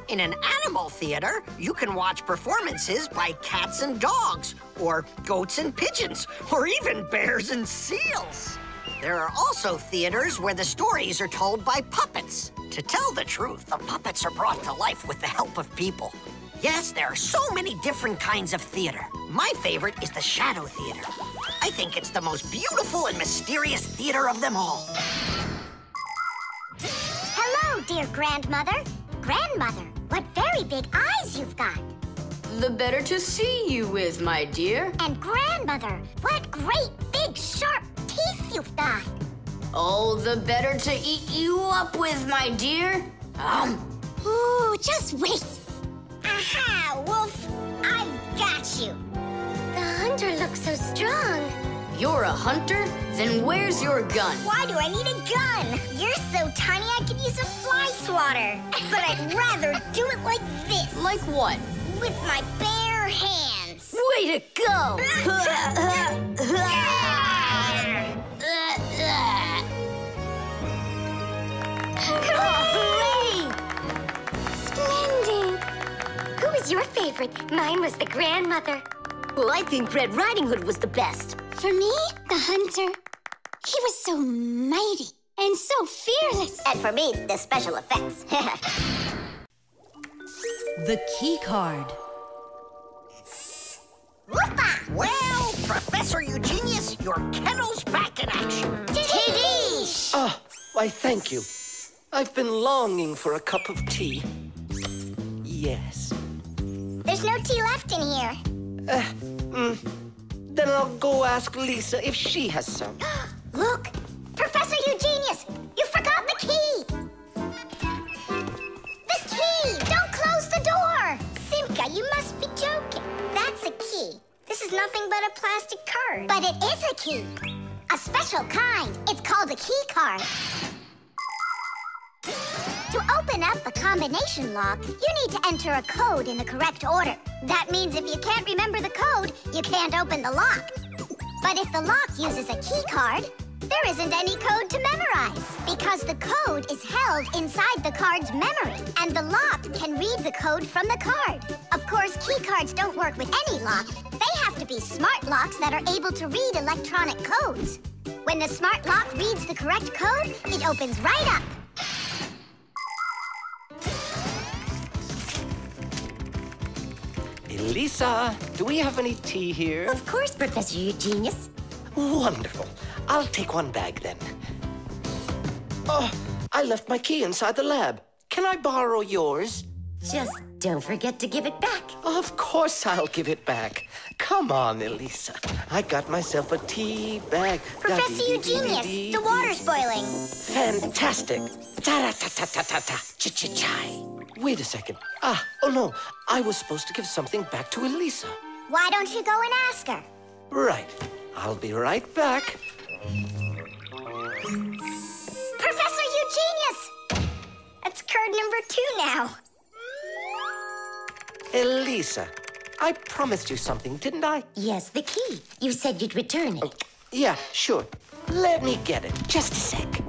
In an animal theater, you can watch performances by cats and dogs, or goats and pigeons, or even bears and seals. There are also theaters where the stories are told by puppets. To tell the truth, the puppets are brought to life with the help of people. Yes, there are so many different kinds of theater. My favorite is the Shadow Theater. I think it's the most beautiful and mysterious theater of them all. Hello, dear grandmother. Grandmother, what very big eyes you've got. The better to see you with, my dear. And grandmother, what great big sharp teeth you've got. Oh, the better to eat you up with, my dear. Um. Ooh, just wait. Aha, Wolf! I've got you. The hunter looks so strong. You're a hunter? Then where's your gun? Why do I need a gun? You're so tiny I could use a fly swatter. But I'd rather do it like this. Like what? With my bare hands. Way to go! Hooray! Splendid! Who was your favorite? Mine was the grandmother. Well, I think Red Riding Hood was the best. For me, the hunter. He was so mighty and so fearless. And for me, the special effects. the key card. Whoopa! Well, Professor Eugenius, your kennel's back in action. Tidish! Ah, why, thank you. I've been longing for a cup of tea. Yes. There's no tea left in here. Uh, mm, then I'll go ask Lisa if she has some. Look! Professor Eugenius! You forgot the key! The key! Don't close the door! Simka, you must be joking. That's a key. This is nothing but a plastic card. But it is a key. A special kind. It's called a key card. To open up a combination lock, you need to enter a code in the correct order. That means if you can't remember the code, you can't open the lock. But if the lock uses a key card, there isn't any code to memorize because the code is held inside the card's memory and the lock can read the code from the card. Of course, key cards don't work with any lock. They have to be smart locks that are able to read electronic codes. When the smart lock reads the correct code, it opens right up. Elisa, do we have any tea here? Of course, Professor Eugenius. Wonderful. I'll take one bag then. Oh, I left my key inside the lab. Can I borrow yours? Just don't forget to give it back. Of course I'll give it back. Come on, Elisa. I got myself a tea bag. Professor Eugenius, the water's boiling. Fantastic. Ta-ra-ta-ta-ta-ta-ta. Ch-ch-chai. Wait a second. Ah, oh no. I was supposed to give something back to Elisa. Why don't you go and ask her? Right. I'll be right back. Professor Eugenius! That's card number two now. Elisa, I promised you something, didn't I? Yes, the key. You said you'd return it. Oh, yeah, sure. Let me get it. Just a sec.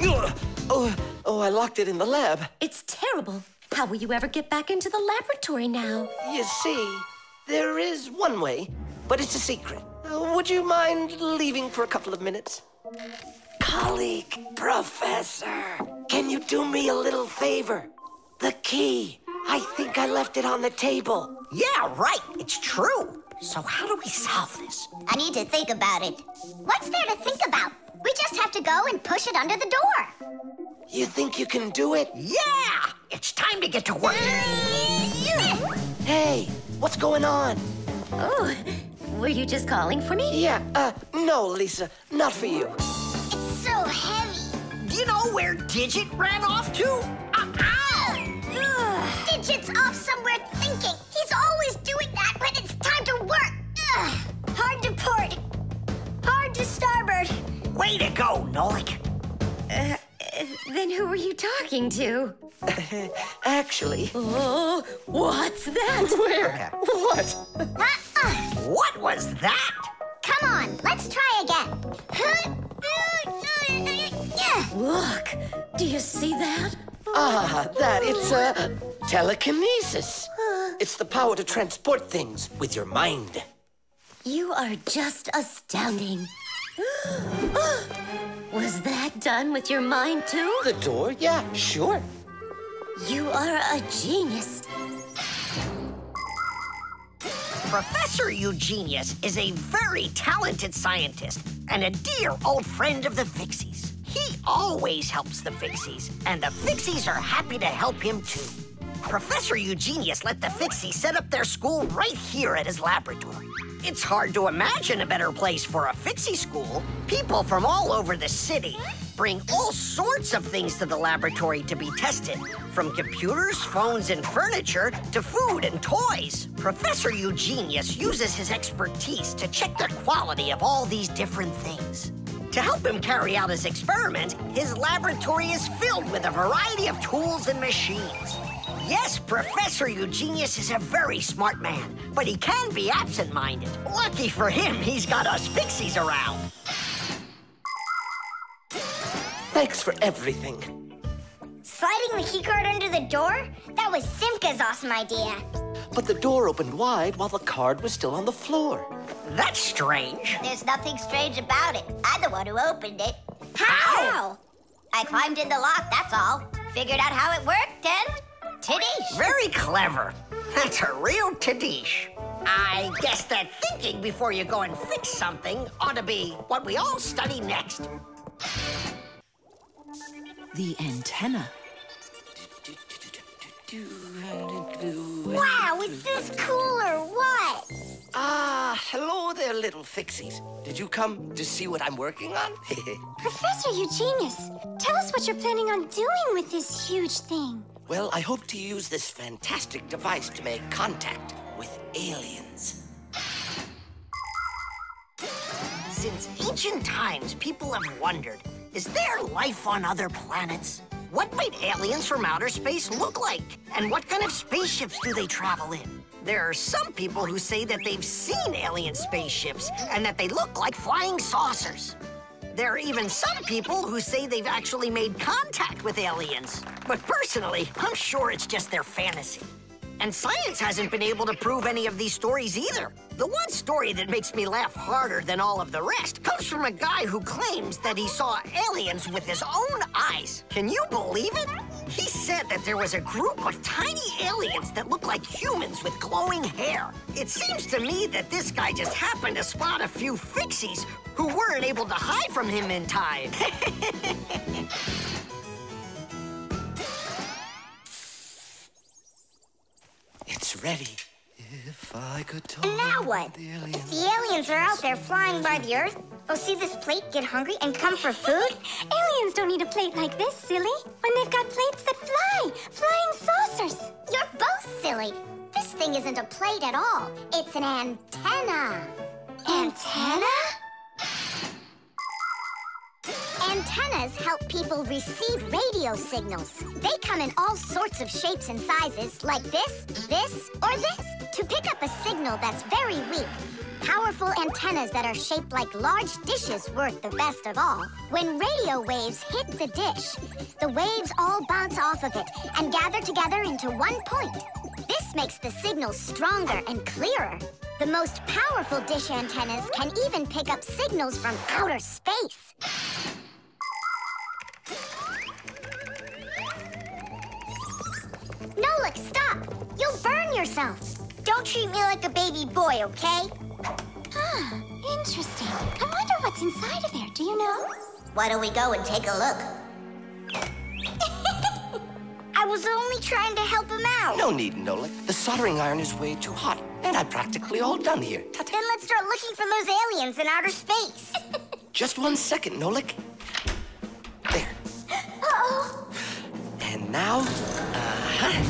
Oh, oh, oh, I locked it in the lab. It's terrible. How will you ever get back into the laboratory now? You see, there is one way, but it's a secret. Would you mind leaving for a couple of minutes? Colleague, Professor, can you do me a little favor? The key. I think I left it on the table. Yeah, right. It's true. So how do we solve this? I need to think about it. What's there to think about? We just have to go and push it under the door. You think you can do it? Yeah! It's time to get to work. Hey, what's going on? Oh, were you just calling for me? Yeah, uh, no, Lisa, not for you. It's so heavy. Do you know where Digit ran off to? Uh, ow! Ugh. Digit's off somewhere thinking. He's always doing that when it's time to work. Ugh. Hard to port. Hard to starboard. Way to go, Nolik. Uh, then who were you talking to? Actually. Oh, what's that? Where? What? Uh-uh. What was that? Come on, let's try again. Look, do you see that? Ah, that, it's, uh, telekinesis. It's the power to transport things with your mind. You are just astounding. Was that done with your mind, too? The door? Yeah, sure. You are a genius. Professor Eugenius is a very talented scientist and a dear old friend of the Fixies. He always helps the Fixies, and the Fixies are happy to help him too. Professor Eugenius let the Fixies set up their school right here at his laboratory. It's hard to imagine a better place for a Fixie school. People from all over the city bring all sorts of things to the laboratory to be tested, from computers, phones, and furniture to food and toys. Professor Eugenius uses his expertise to check the quality of all these different things. To help him carry out his experiment, his laboratory is filled with a variety of tools and machines. Yes, Professor Eugenius is a very smart man, but he can be absent-minded. Lucky for him, he's got us Fixies around. Thanks for everything. Sliding the keycard under the door? That was Simka's awesome idea. But the door opened wide while the card was still on the floor. That's strange. There's nothing strange about it. I'm the one who opened it. How? I climbed in the lock, that's all. Figured out how it worked, and Tadish. Very clever. That's a real Tadish. I guess that thinking before you go and fix something ought to be what we all study next. The antenna. Wow, is this cool or what? Ah, hello there, little fixies. Did you come to see what I'm working on? Professor Eugenius, tell us what you're planning on doing with this huge thing. well, I hope to use this fantastic device to make contact with aliens. Since ancient times, people have wondered, is there life on other planets? What might aliens from outer space look like? And what kind of spaceships do they travel in? There are some people who say that they've seen alien spaceships and that they look like flying saucers. There are even some people who say they've actually made contact with aliens. But personally, I'm sure it's just their fantasy. And science hasn't been able to prove any of these stories either. The one story that makes me laugh harder than all of the rest comes from a guy who claims that he saw aliens with his own eyes. Can you believe it? He said that there was a group of tiny aliens that looked like humans with glowing hair. It seems to me that this guy just happened to spot a few fixies who weren't able to hide from him in time. ready. If I could talk. And now what? If the aliens are out there flying by the Earth, they'll see this plate, get hungry, and come for food? Aliens don't need a plate like this, silly. When they've got plates that fly, flying saucers. You're both silly. This thing isn't a plate at all. It's an antenna. Antenna? Antennas help people receive radio signals. They come in all sorts of shapes and sizes, like this, this, or this. To pick up a signal that's very weak, powerful antennas that are shaped like large dishes work the best of all. When radio waves hit the dish, the waves all bounce off of it and gather together into one point. This makes the signal stronger and clearer. The most powerful dish antennas can even pick up signals from outer space. Nolik, stop! You'll burn yourself. Don't treat me like a baby boy, okay? Ah, interesting. I wonder what's inside of there. Do you know? Why don't we go and take a look? I was only trying to help him out. No need, Nolik. The soldering iron is way too hot, and I'm practically all done here. Then let's start looking for those aliens in outer space. Just one second, Nolik. And now, uh-huh.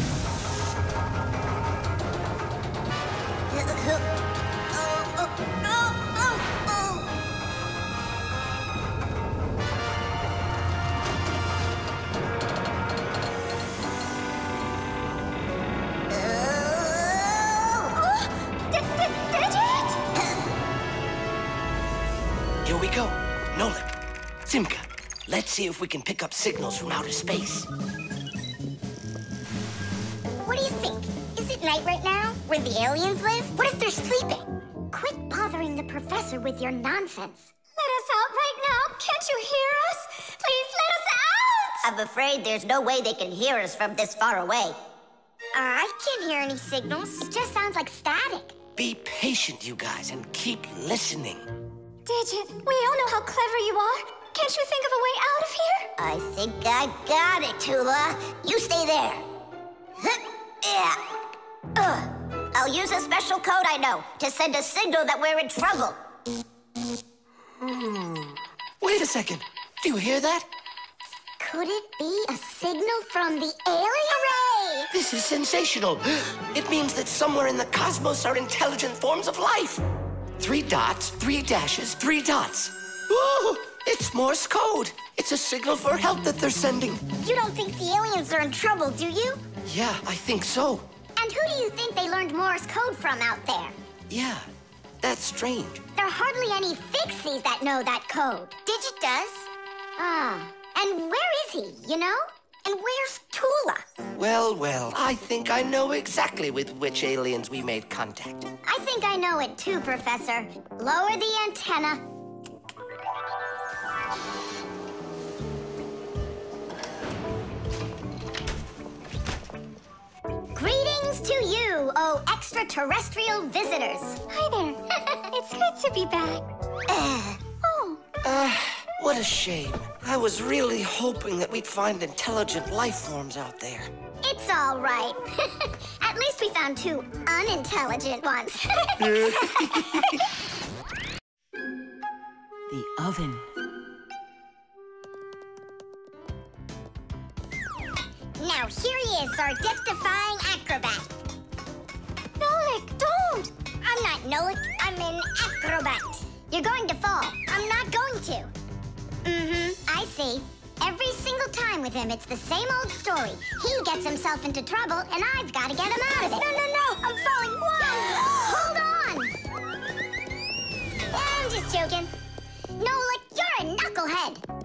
Here we go. Nolik, Simka, let's see if we can pick up signals from outer space. What do you think? Is it night right now, where the aliens live? What if they're sleeping? Quit bothering the professor with your nonsense. Let us out right now. Can't you hear us? Please let us out! I'm afraid there's no way they can hear us from this far away. Uh, I can't hear any signals. It just sounds like static. Be patient, you guys, and keep listening. Digit, we all know how clever you are. Can't you think of a way out of here? I think I got it, Tula. You stay there. yeah. Ugh. I'll use a special code I know to send a signal that we're in trouble. Hmm. Wait a second. Do you hear that? Could it be a signal from the alien? Hooray! This is sensational. It means that somewhere in the cosmos are intelligent forms of life. Three dots, three dashes, three dots. Ooh, it's Morse code. It's a signal for help that they're sending. You don't think the aliens are in trouble, do you? Yeah, I think so. And who do you think they learned Morse code from out there? Yeah, that's strange. There are hardly any fixies that know that code. Digit does. Ah, and where is he, you know? And where's Tula? Well, well, I think I know exactly with which aliens we made contact. I think I know it too, Professor. Lower the antenna. Greetings to you, oh extraterrestrial visitors. Hi there. it's good to be back. oh. Ah, what a shame. I was really hoping that we'd find intelligent life forms out there. It's all right. At least we found two unintelligent ones. The oven. Now here he is, our death-defying acrobat. Nolik, don't! I'm not Nolik, I'm an acrobat. You're going to fall. I'm not going to. Mm-hmm, I see. Every single time with him, it's the same old story. He gets himself into trouble, and I've got to get him out of it. No, no, no! I'm falling! Whoa! Hold on! I'm just joking. Nolik, you're a knucklehead.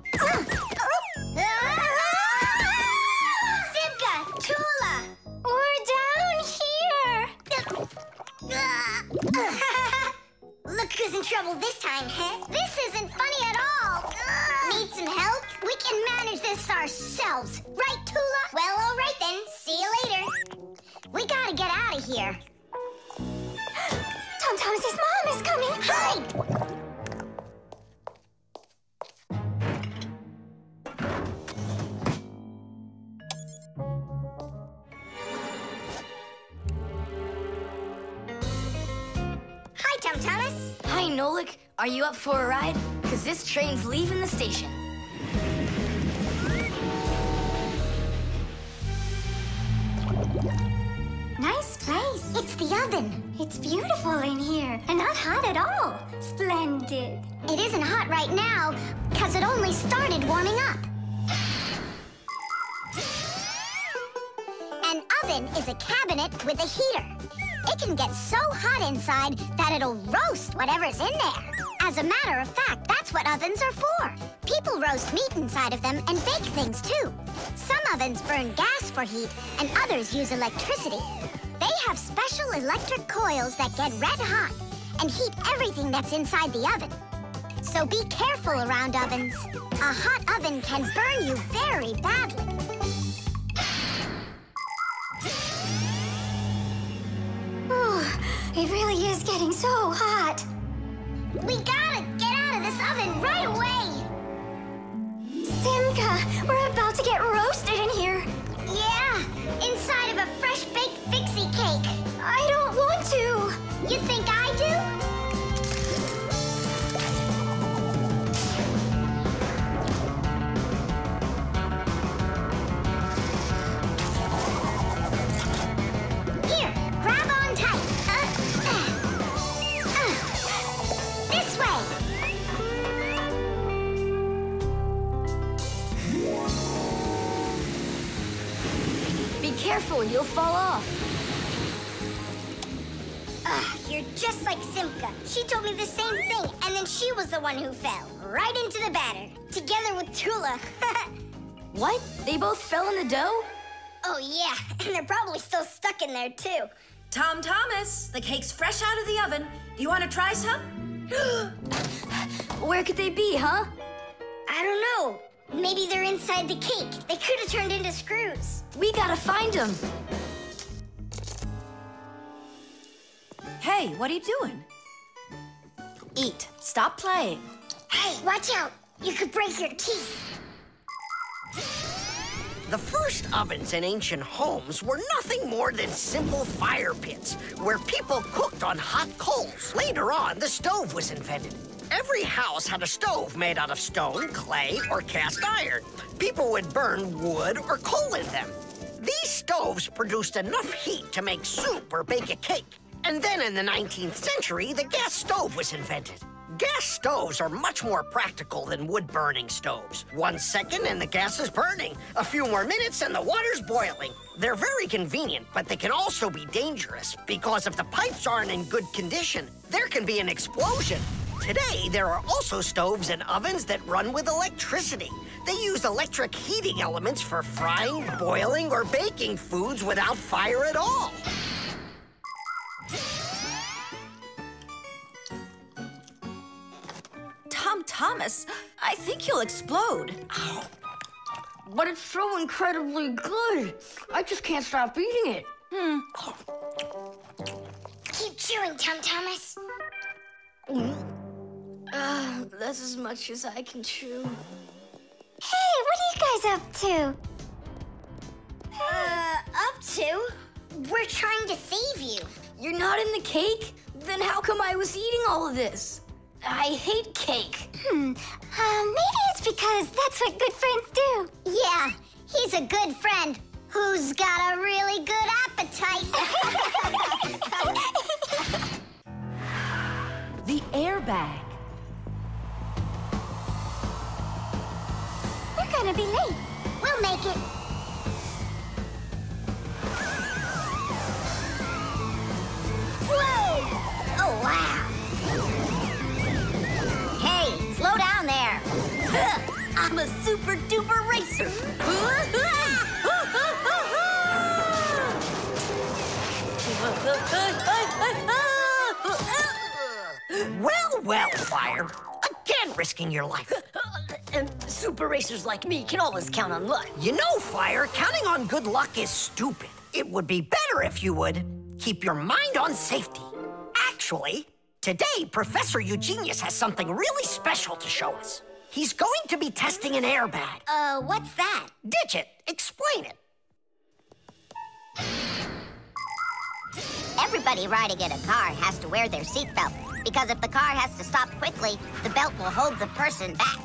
Who's in trouble this time, huh? This isn't funny at all. Need some help? We can manage this ourselves. Right, Tula? Well, all right then. See you later. We gotta get out of here. Tom Thomas's mom is coming! Hide! Nolik. Are you up for a ride? Because this train's leaving the station. Nice place. It's the oven. It's beautiful in here and not hot at all. Splendid. It isn't hot right now because it only started warming up. An oven is a cabinet with a heater. It can get so hot inside that it'll roast whatever's in there. As a matter of fact, that's what ovens are for. People roast meat inside of them and bake things too. Some ovens burn gas for heat and others use electricity. They have special electric coils that get red hot and heat everything that's inside the oven. So be careful around ovens. A hot oven can burn you very badly. It really is getting so hot. We gotta get out of this oven right away! Simka, we're about to get roasted in here. Yeah, inside of a fresh baked fixie cake. I don't want to. You think I do? Careful, you'll fall off. Ugh, you're just like Simka. She told me the same thing, and then she was the one who fell. Right into the batter. Together with Tula. What? They both fell in the dough? oh, yeah, and they're probably still stuck in there, too. Tom Thomas, the cake's fresh out of the oven. Do you want to try some? Where could they be, huh? I don't know. Maybe they're inside the cake. They could have turned into screws. We gotta find them. Hey, what are you doing? Eat. Stop playing. Hey, watch out. You could break your teeth. The first ovens in ancient homes were nothing more than simple fire pits where people cooked on hot coals. Later on, the stove was invented. Every house had a stove made out of stone, clay, or cast iron. People would burn wood or coal in them. These stoves produced enough heat to make soup or bake a cake. And then in the 19th century, the gas stove was invented. Gas stoves are much more practical than wood-burning stoves. One second and the gas is burning. A few more minutes and the water's boiling. They're very convenient, but they can also be dangerous because if the pipes aren't in good condition, there can be an explosion. Today, there are also stoves and ovens that run with electricity. They use electric heating elements for frying, boiling, or baking foods without fire at all. Thomas, I think you'll explode. But it's so incredibly good. I just can't stop eating it. Hmm. Keep chewing, Tom Thomas. Ah, that's as much as I can chew. Hey, what are you guys up to? Uh, up to? We're trying to save you. You're not in the cake? Then how come I was eating all of this? I hate cake. Hmm. Uh, maybe it's because that's what good friends do. Yeah, he's a good friend who's got a really good appetite. The airbag. We're gonna be late. we'll make it. Whoa! Oh, wow. Hey, slow down there. I'm a super duper racer. Well, well, Fire. Again, risking your life. and super racers like me can always count on luck. You know, Fire, counting on good luck is stupid. It would be better if you would keep your mind on safety. Actually, today, Professor Eugenius has something really special to show us. He's going to be testing an airbag. Uh, what's that? Digit, explain it. Everybody riding in a car has to wear their seatbelt because if the car has to stop quickly, the belt will hold the person back.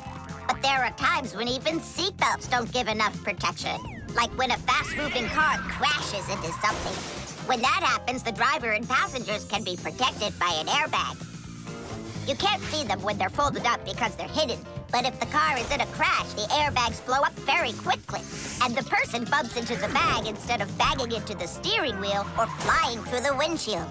But there are times when even seatbelts don't give enough protection, like when a fast-moving car crashes into something. When that happens, the driver and passengers can be protected by an airbag. You can't see them when they're folded up because they're hidden. But if the car is in a crash, the airbags blow up very quickly. And the person bumps into the bag instead of banging into the steering wheel or flying through the windshield.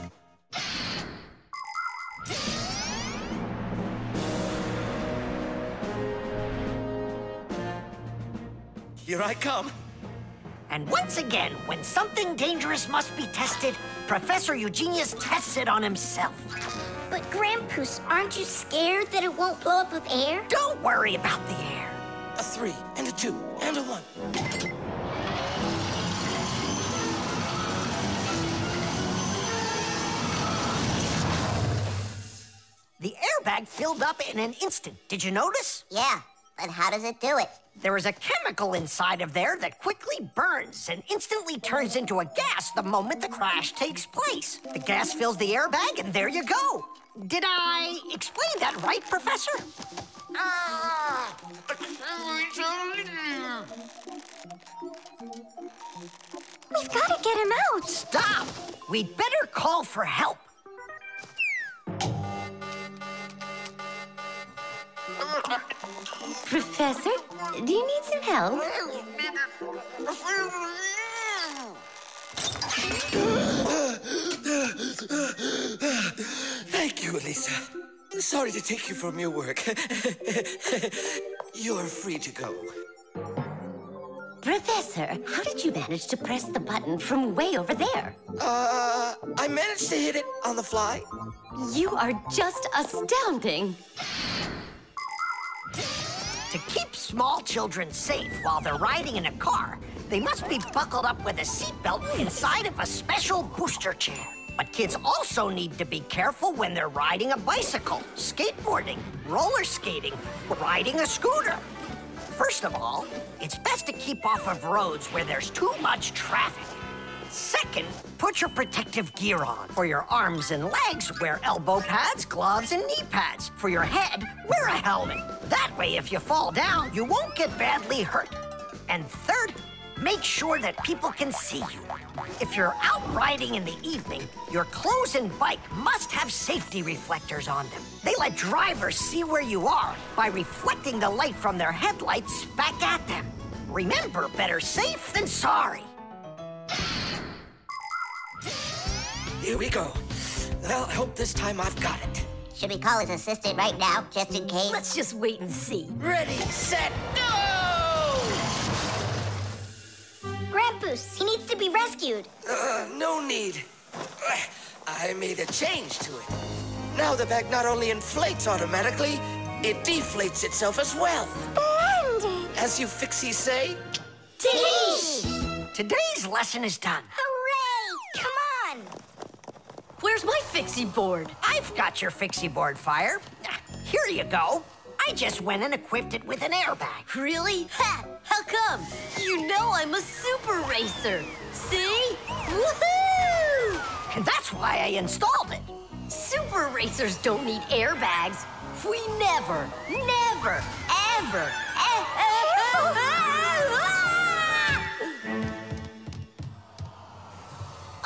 Here I come. And once again, when something dangerous must be tested, Professor Eugenius tests it on himself. But Grandpus, aren't you scared that it won't blow up with air? Don't worry about the air. A three, and a two, and a one. The airbag filled up in an instant. Did you notice? Yeah, but how does it do it? There is a chemical inside of there that quickly burns and instantly turns into a gas the moment the crash takes place. The gas fills the airbag, and there you go. Did I explain that right, Professor? We've got to get him out. Stop! We'd better call for help. Professor, do you need some help? Thank you, Elisa. Sorry to take you from your work. You're free to go. Professor, how did you manage to press the button from way over there? Uh, I managed to hit it on the fly. You are just astounding. To keep small children safe while they're riding in a car, they must be buckled up with a seatbelt inside of a special booster chair. But kids also need to be careful when they're riding a bicycle, skateboarding, roller skating, riding a scooter. First of all, it's best to keep off of roads where there's too much traffic. Second, put your protective gear on. For your arms and legs, wear elbow pads, gloves, and knee pads. For your head, wear a helmet. That way, if you fall down, you won't get badly hurt. And third, make sure that people can see you. If you're out riding in the evening, your clothes and bike must have safety reflectors on them. They let drivers see where you are by reflecting the light from their headlights back at them. Remember, better safe than sorry. Here we go. Well, I hope this time I've got it. Should we call his assistant right now, just in case? Let's just wait and see. Ready, set, go! Grandpus, he needs to be rescued. Uh, no need. I made a change to it. Now the bag not only inflates automatically, it deflates itself as well. Splendid! As you fixies say, Teach! Today's lesson is done. Hooray! Come on! Where's my fixie board? I've got your fixie board, Fire. Ah, here you go. I just went and equipped it with an airbag. Really? Ha! How come? You know I'm a super racer. See? Woohoo! And that's why I installed it. Super racers don't need airbags. We never, never, ever,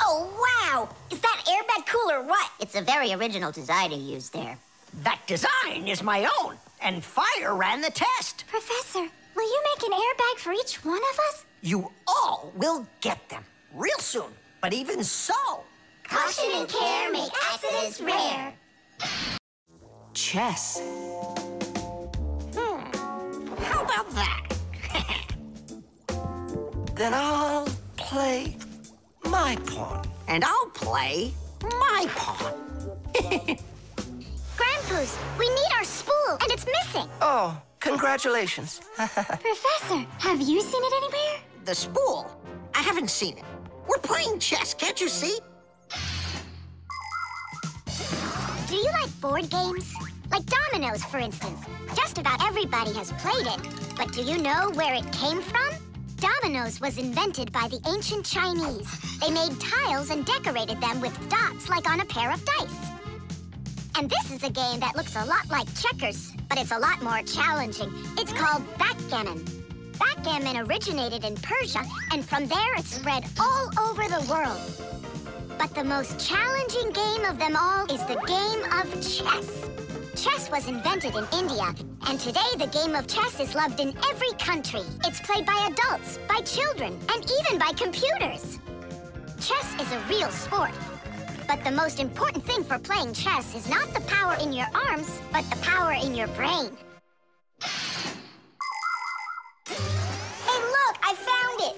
Oh, wow! Is that airbag cool or what? It's a very original design he used there. That design is my own, and Fire ran the test. Professor, will you make an airbag for each one of us? You all will get them real soon. But even so, Caution and care make accidents rare. Chess. hmm, how about that? then I'll play my pawn. And I'll play my pawn. Grandpus, we need our spool, and it's missing. Oh, congratulations. Professor, have you seen it anywhere? The spool? I haven't seen it. We're playing chess, can't you see? Do you like board games? Like dominoes, for instance. Just about everybody has played it. But do you know where it came from? Dominoes was invented by the ancient Chinese. They made tiles and decorated them with dots like on a pair of dice. And this is a game that looks a lot like checkers, but it's a lot more challenging. It's called backgammon. Backgammon originated in Persia, and from there it spread all over the world. But the most challenging game of them all is the game of chess. Chess was invented in India, and today the game of chess is loved in every country. It's played by adults, by children, and even by computers. Chess is a real sport. But the most important thing for playing chess is not the power in your arms, but the power in your brain. Hey, look, I found it.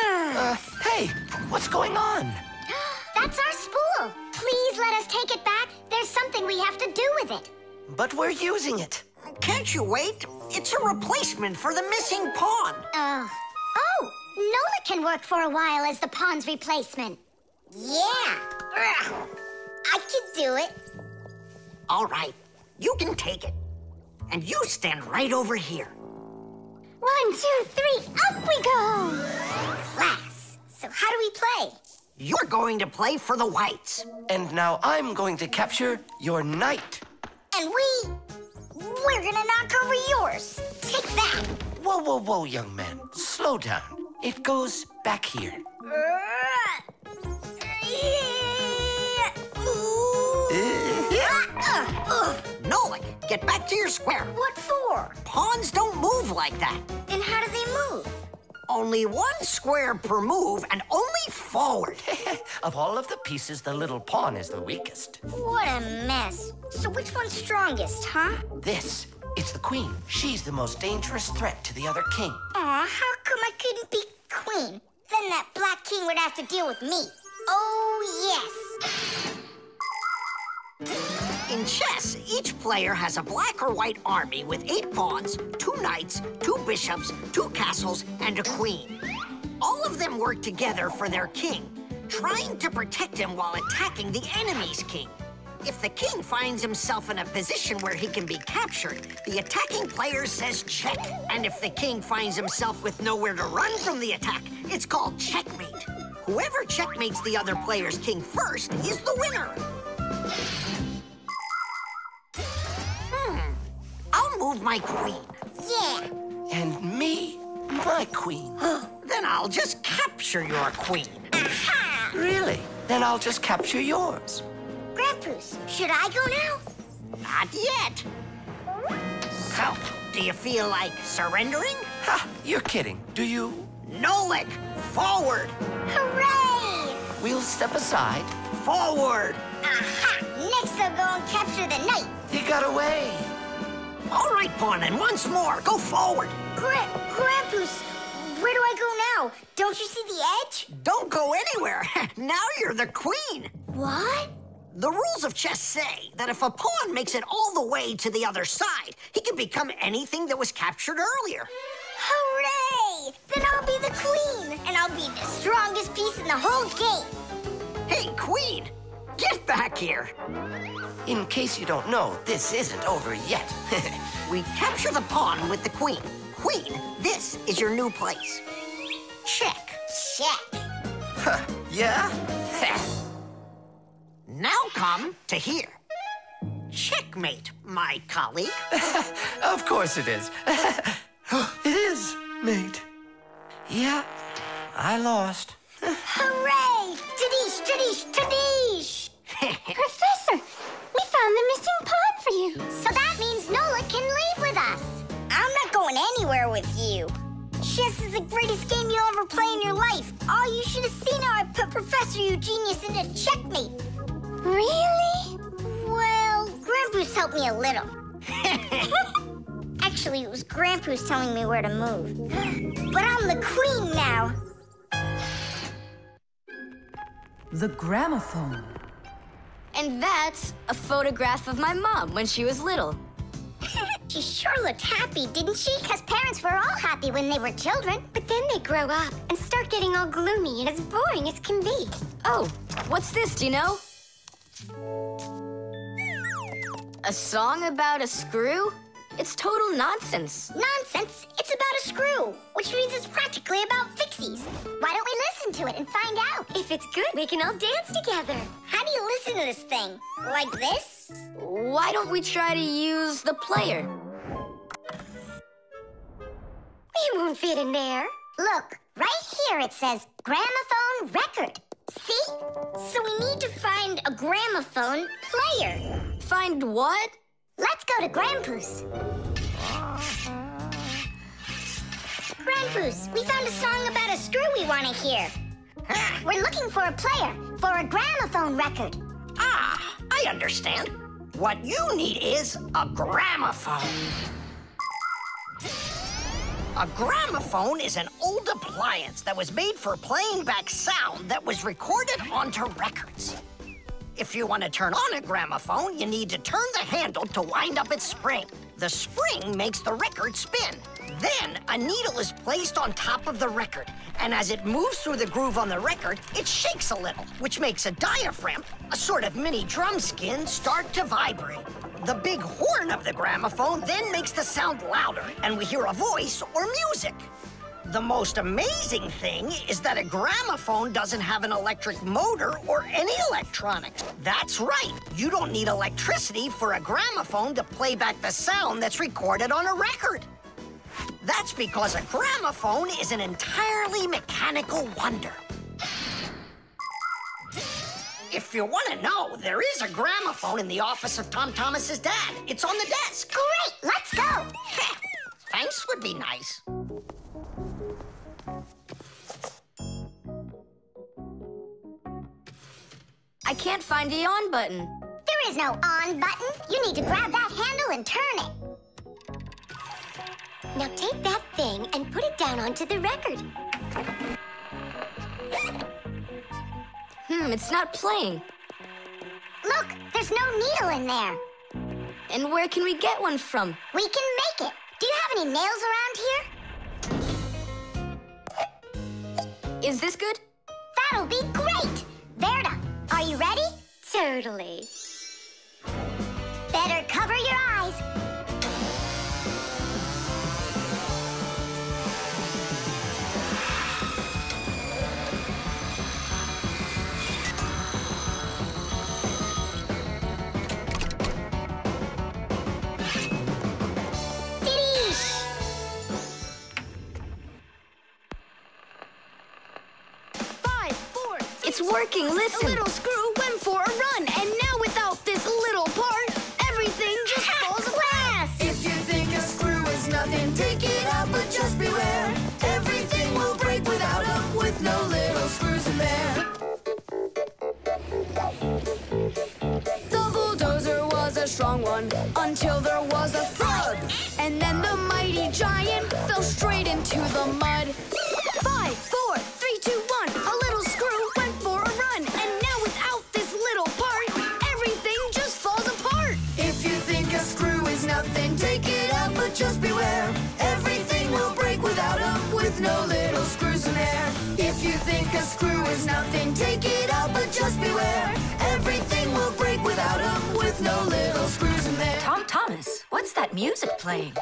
Uh, hey, what's going on? That's our spool. Please let us take it back. There's something we have to do with it. But we're using it. Can't you wait? It's a replacement for the missing pawn. Oh. Oh, Nola can work for a while as the pawn's replacement. Yeah. Ugh. I can do it. All right, you can take it. And you stand right over here. One, two, three, up we go! Class. So how do we play? You're going to play for the whites. And now I'm going to capture your knight. And we... We're gonna knock over yours. Take that. Whoa, whoa, whoa, young man. Slow down. It goes back here. Uh-huh. Nolik, get back to your square. What for? Pawns don't move like that. Then how do they move? Only one square per move and only forward. of all of the pieces, the little pawn is the weakest. What a mess. So which one's strongest, huh? This, it's the queen. She's the most dangerous threat to the other king. Aw, how come I couldn't be queen? Then that black king would have to deal with me. Oh, yes. In chess, each player has a black or white army with eight pawns, two knights, two bishops, two castles, and a queen. All of them work together for their king, trying to protect him while attacking the enemy's king. If the king finds himself in a position where he can be captured, the attacking player says check. And if the king finds himself with nowhere to run from the attack, it's called checkmate. Whoever checkmates the other player's king first is the winner. Hmm. I'll move my queen. Yeah. And me, my queen. then I'll just capture your queen. Really? Then I'll just capture yours. Grandpus, should I go now? Not yet. So, do you feel like surrendering? Ha! You're kidding. Do you? Nolik, forward. Hooray! We'll step aside. Forward. Aha! Next I'll go and capture the knight. He got away. All right, Pawn, and once more, go forward. Gra Grandpus, where do I go now? Don't you see the edge? Don't go anywhere. now you're the queen. What? The rules of chess say that if a pawn makes it all the way to the other side, he can become anything that was captured earlier. Hooray! Then I'll be the queen, and I'll be the strongest piece in the whole game. Hey, queen, get back here. In case you don't know, this isn't over yet. we capture the pawn with the queen. Queen, this is your new place. Check. Check. Huh, yeah? now come to here. Checkmate, my colleague. of course it is. it is, mate. Yeah, I lost. Hooray! Tadish, Tadish, Tadish! Professor, we found the missing pawn for you. So that means Nola can leave with us. I'm not going anywhere with you. Chess is the greatest game you'll ever play in your life. Oh, you should have seen how I put Professor Eugenius into checkmate. Really? Well, Grandpus helped me a little. Actually, it was Grandpus telling me where to move. But I'm the queen now. The gramophone. And that's a photograph of my mom when she was little. she sure looked happy, didn't she? Because parents were all happy when they were children. But then they grow up and start getting all gloomy and as boring as can be. Oh, what's this, do you know? A song about a screw? It's total nonsense. Nonsense? It's about a screw, which means it's practically about fixies. Why don't we listen to it and find out? If it's good, we can all dance together. Do you listen to this thing? Like this? Why don't we try to use the player? We won't fit in there. Look, right here it says gramophone record. See? So we need to find a gramophone player. Find what? Let's go to Grandpus. Grandpus, we found a song about a screw we want to hear. We're looking for a player for a gramophone record. Ah, I understand. What you need is a gramophone. A gramophone is an old appliance that was made for playing back sound that was recorded onto records. If you want to turn on a gramophone, you need to turn the handle to wind up its spring. The spring makes the record spin. Then a needle is placed on top of the record, and as it moves through the groove on the record, it shakes a little, which makes a diaphragm, a sort of mini drum skin, start to vibrate. The big horn of the gramophone then makes the sound louder, and we hear a voice or music. The most amazing thing is that a gramophone doesn't have an electric motor or any electronics. That's right. You don't need electricity for a gramophone to play back the sound that's recorded on a record. That's because a gramophone is an entirely mechanical wonder. If you want to know, there is a gramophone in the office of Tom Thomas's dad. It's on the desk. Great, let's go. Thanks would be nice. I can't find the on button. There is no on button. You need to grab that handle and turn it. Now take that thing and put it down onto the record. Hmm, it's not playing. Look, there's no needle in there. And where can we get one from? We can make it. Do you have any nails around here? Is this good? That'll be great. Verta, are you ready? Totally. Better cover It's working, listen. A little screw went for a run, and now without this little part, everything just falls apart. If you think a screw is nothing, take it out, but just beware. Everything will break without 'em, with no little screws in there. The bulldozer was a strong one until there was a thud. And then the mighty giant fell straight into the mud. That music playing?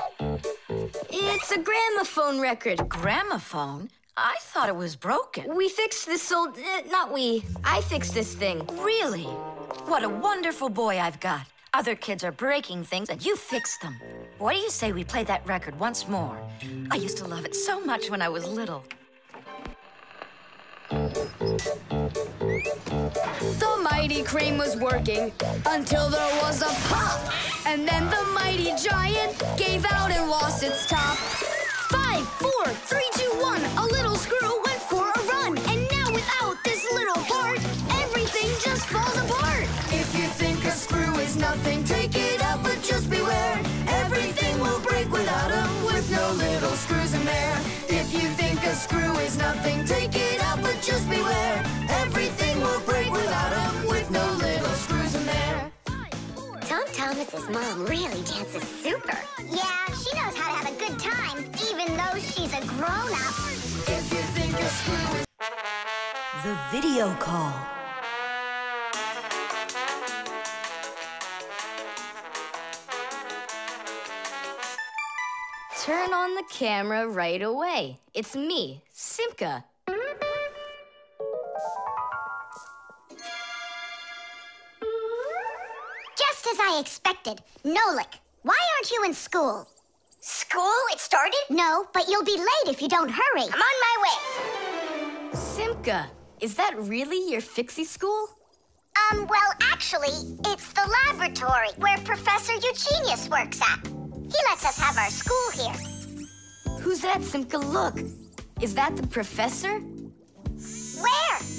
It's a gramophone record. Gramophone? I thought it was broken. We fixed this old. eh, not we. I fixed this thing. Really? What a wonderful boy I've got. Other kids are breaking things and you fix them. What do you say we play that record once more? I used to love it so much when I was little. The mighty crane was working until there was a pop. And then the mighty giant gave out and lost its top. Five, four, three, two, one. A little screw went for a run. And now without this little part, everything just falls apart. If you think a screw is nothing, take it out, but just beware. Everything will break without 'em, with no little screws in there. If you think a screw is nothing, take it out, but just beware. Everything will break without Thomas's mom really dances super. Yeah, she knows how to have a good time, even though she's a grown-up. If you think a screw is The video call. Turn on the camera right away. It's me, Simka. As I expected. Nolik, why aren't you in school? School? It started? No, but you'll be late if you don't hurry. I'm on my way. Simka, Is that really your fixie school? Um, well, actually, it's the laboratory where Professor Eugenius works at. He lets us have our school here. Who's that, Simka? Look. Is that the professor? Where?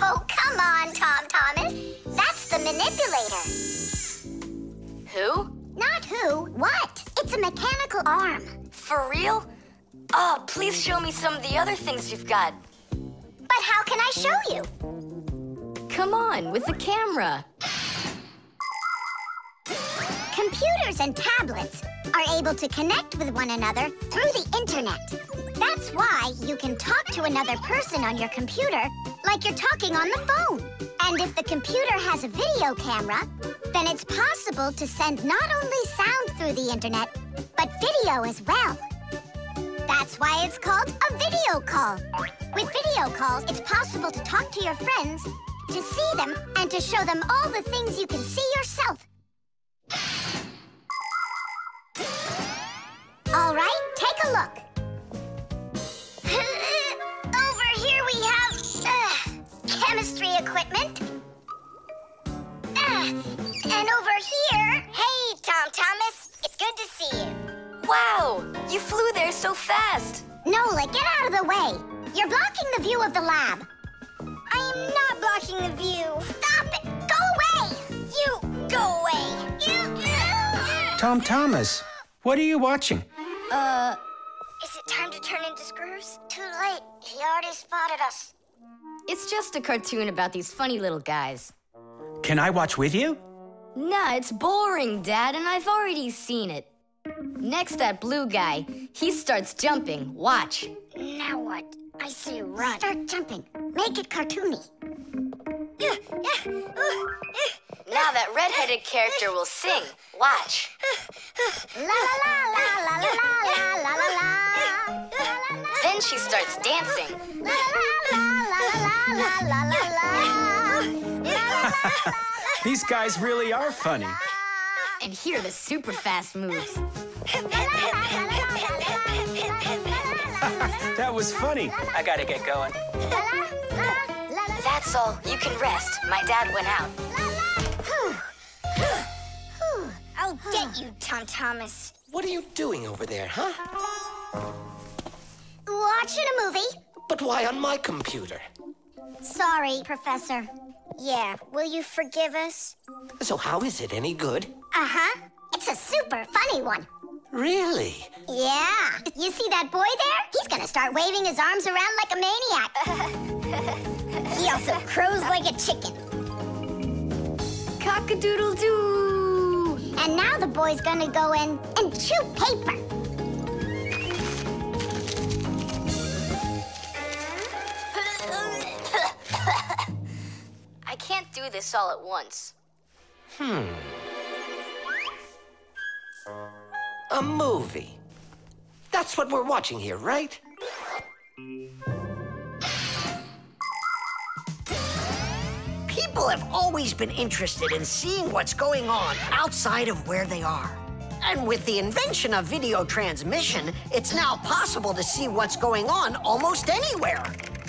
Oh, come on, Tom Thomas. That's the manipulator. Who? Not who, what? It's a mechanical arm. For real? Oh, please show me some of the other things you've got. But how can I show you? Come on, with the camera. Computers and tablets are able to connect with one another through the internet. That's why you can talk to another person on your computer like you're talking on the phone. And if the computer has a video camera, then it's possible to send not only sound through the internet, but video as well. That's why it's called a video call. With video calls, it's possible to talk to your friends, to see them, and to show them all the things you can see yourself. All right, take a look. Over here we have uh, chemistry equipment. Uh, and over here, hey, Tom Thomas, it's good to see you. Wow, you flew there so fast. Nola, get out of the way. You're blocking the view of the lab. I am not blocking the view. Stop it! Go away! You go away! You. Tom Thomas, what are you watching? Uh. Is it time to turn into screws? Too late. He already spotted us. It's just a cartoon about these funny little guys. Can I watch with you? Nah, it's boring, Dad, and I've already seen it. Next, that blue guy. He starts jumping. Watch. Now what? I say run. Start jumping. Make it cartoony. Now that redheaded character will sing. Watch. La la la la la la la la la la. Then she starts dancing. La la la la la la la la. These guys really are funny. And here are the super fast moves. that was funny. I gotta get going. That's all. You can rest. My dad went out. I'll get you, Tom Thomas. What are you doing over there, huh? Watching a movie. But why on my computer? Sorry, Professor. Yeah, will you forgive us? So how is it any good? Uh-huh. It's a super funny one. Really? Yeah. You see that boy there? He's gonna start waving his arms around like a maniac. he also crows like a chicken. Cock-a-doodle-doo! And now the boy's gonna go in and chew paper. I can't do this all at once. Hmm. A movie. That's what we're watching here, right? People have always been interested in seeing what's going on outside of where they are. And with the invention of video transmission, it's now possible to see what's going on almost anywhere.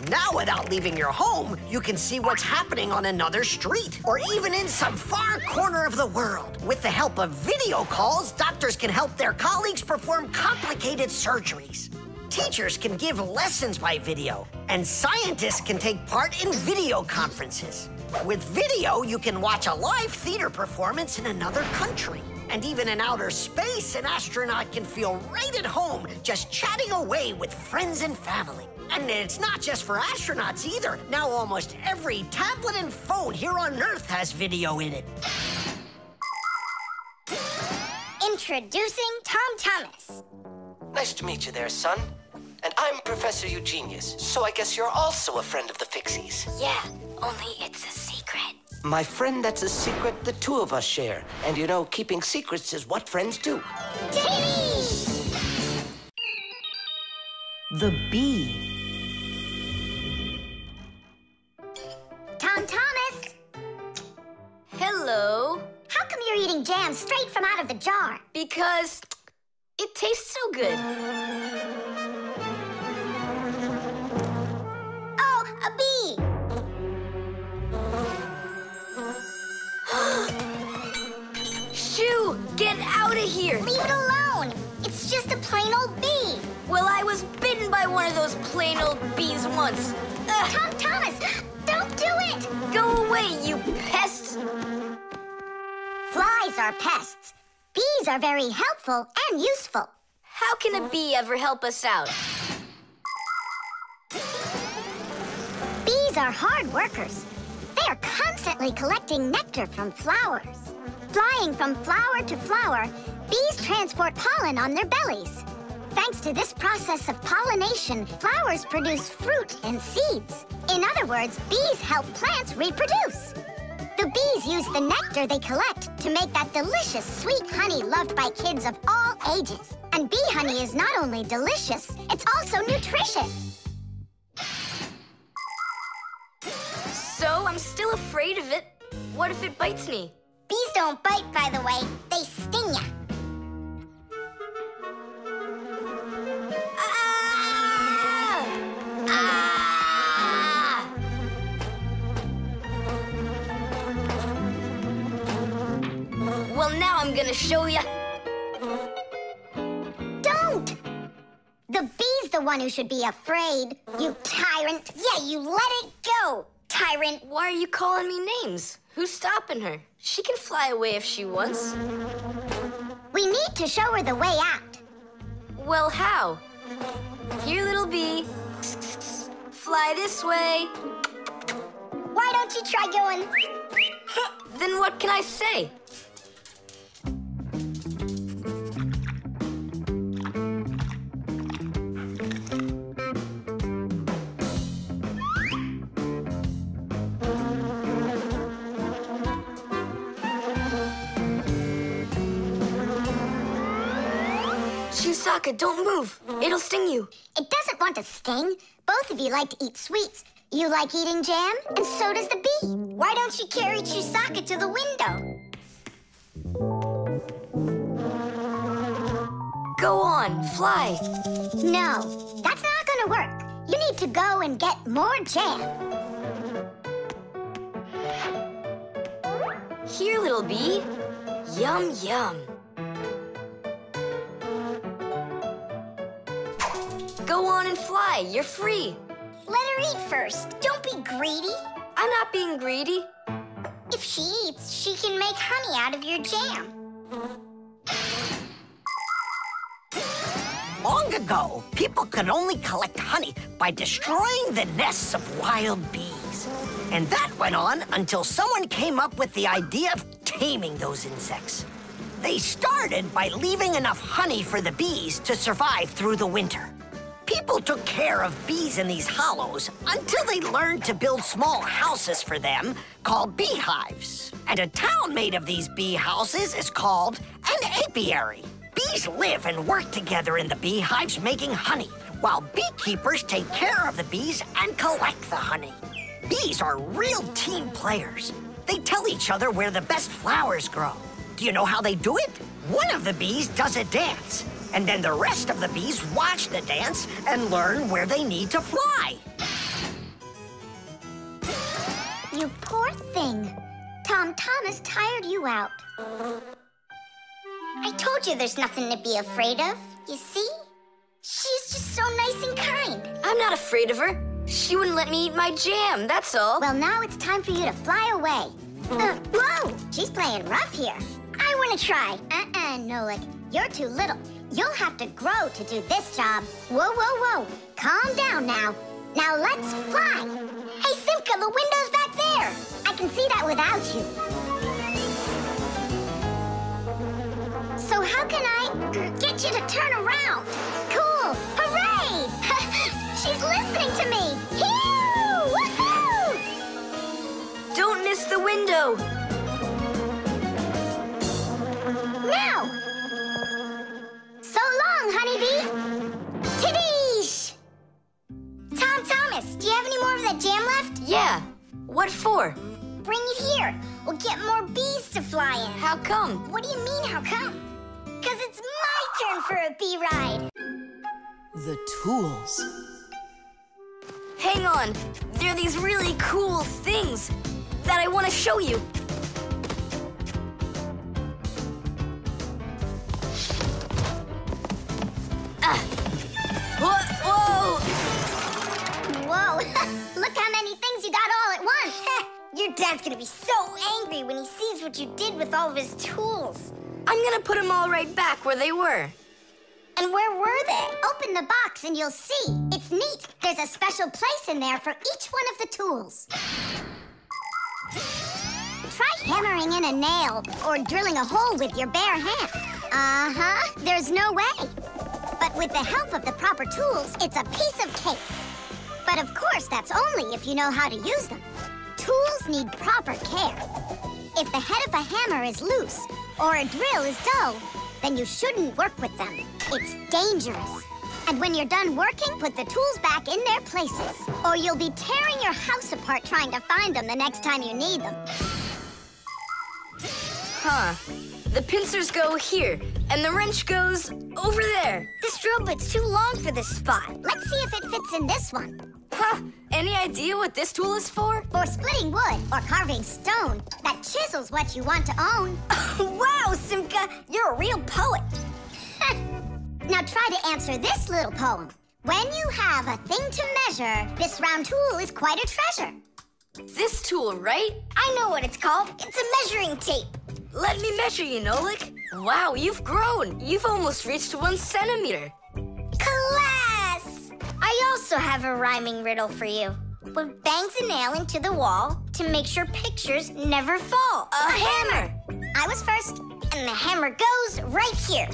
Now, without leaving your home, you can see what's happening on another street or even in some far corner of the world. With the help of video calls, doctors can help their colleagues perform complicated surgeries. Teachers can give lessons by video, and scientists can take part in video conferences. With video, you can watch a live theater performance in another country. And even in outer space, an astronaut can feel right at home just chatting away with friends and family. And it's not just for astronauts either. Now almost every tablet and phone here on Earth has video in it. Introducing Tom Thomas. Nice to meet you there, son. And I'm Professor Eugenius, so I guess you're also a friend of the Fixies. Yeah, only it's a secret. My friend, that's a secret the two of us share. And you know, keeping secrets is what friends do. The bee. Tom Thomas, Hello. how come you're eating jam straight from out of the jar? Because it tastes so good. A bee! Shoo! Get out of here! Leave it alone! It's just a plain old bee! Well, I was bitten by one of those plain old bees once. Ugh. Tom Thomas! Don't do it! Go away, you pest! Flies are pests. Bees are very helpful and useful. How can a bee ever help us out? Bees are hard workers. They are constantly collecting nectar from flowers. Flying from flower to flower, bees transport pollen on their bellies. Thanks to this process of pollination, flowers produce fruit and seeds. In other words, bees help plants reproduce. The bees use the nectar they collect to make that delicious sweet honey loved by kids of all ages. And bee honey is not only delicious, it's also nutritious. So I'm still afraid of it. What if it bites me? Bees don't bite, by the way. They sting ya. Ah! Ah! Well, now I'm gonna show you. The bee's the one who should be afraid. You tyrant. Yeah, you let it go, tyrant. Why are you calling me names? Who's stopping her? She can fly away if she wants. We need to show her the way out. Well, how? Here, little bee. Fly this way. Why don't you try going? Then what can I say? Chusaka, don't move. It'll sting you. It doesn't want to sting. Both of you like to eat sweets. You like eating jam, and so does the bee. Why don't you carry Chusaka to the window? Go on, fly. No, that's not gonna work. You need to go and get more jam. Here, little bee. Yum, yum. Go on and fly. You're free. Let her eat first. Don't be greedy. I'm not being greedy. If she eats, she can make honey out of your jam. Long ago, people could only collect honey by destroying the nests of wild bees. And that went on until someone came up with the idea of taming those insects. They started by leaving enough honey for the bees to survive through the winter. People took care of bees in these hollows until they learned to build small houses for them called beehives. And a town made of these bee houses is called an apiary. Bees live and work together in the beehives making honey, while beekeepers take care of the bees and collect the honey. Bees are real team players. They tell each other where the best flowers grow. Do you know how they do it? One of the bees does a dance, and then the rest of the bees watch the dance and learn where they need to fly. You poor thing. Tom Thomas tired you out. I told you there's nothing to be afraid of. You see? She's just so nice and kind. I'm not afraid of her. She wouldn't let me eat my jam, that's all. Well, now it's time for you to fly away. Uh, whoa! She's playing rough here. I want to try. Uh-uh, Nolik. You're too little. You'll have to grow to do this job. Whoa, whoa, whoa. Calm down now. Now let's fly. Hey, Simka, the window's back there. I can see that without you. So how can I uh, get you to turn around? Cool! Hooray! She's listening to me! Woohoo! Don't miss the window. Now! So long, honeybee! Tidish! Tom Thomas, do you have any more of that jam left? Yeah. What for? Bring it here. We'll get more bees to fly in. How come? What do you mean, how come? Because it's my turn for a bee ride. The tools. Hang on. There are these really cool things that I want to show you. Your dad's gonna be so angry when he sees what you did with all of his tools. I'm gonna put them all right back where they were. And where were they? Open the box and you'll see. It's neat. There's a special place in there for each one of the tools. Try hammering in a nail or drilling a hole with your bare hands. Uh-huh. There's no way. But with the help of the proper tools, it's a piece of cake. But of course, that's only if you know how to use them. Tools need proper care. If the head of a hammer is loose or a drill is dull, then you shouldn't work with them. It's dangerous. And when you're done working, put the tools back in their places. Or you'll be tearing your house apart trying to find them the next time you need them. Huh. The pincers go here, and the wrench goes over there. This drill bit's too long for this spot. Let's see if it fits in this one. Huh. Any idea what this tool is for? For splitting wood or carving stone. That chisel's what you want to own. wow, Simka, you're a real poet. now try to answer this little poem. When you have a thing to measure, this round tool is quite a treasure. This tool, right? I know what it's called. It's a measuring tape. Let me measure you, Nolik. Wow, you've grown. You've almost reached one centimeter. Class! I also have a rhyming riddle for you. What bangs a nail into the wall to make sure pictures never fall? A, a hammer. I was first, and the hammer goes right here.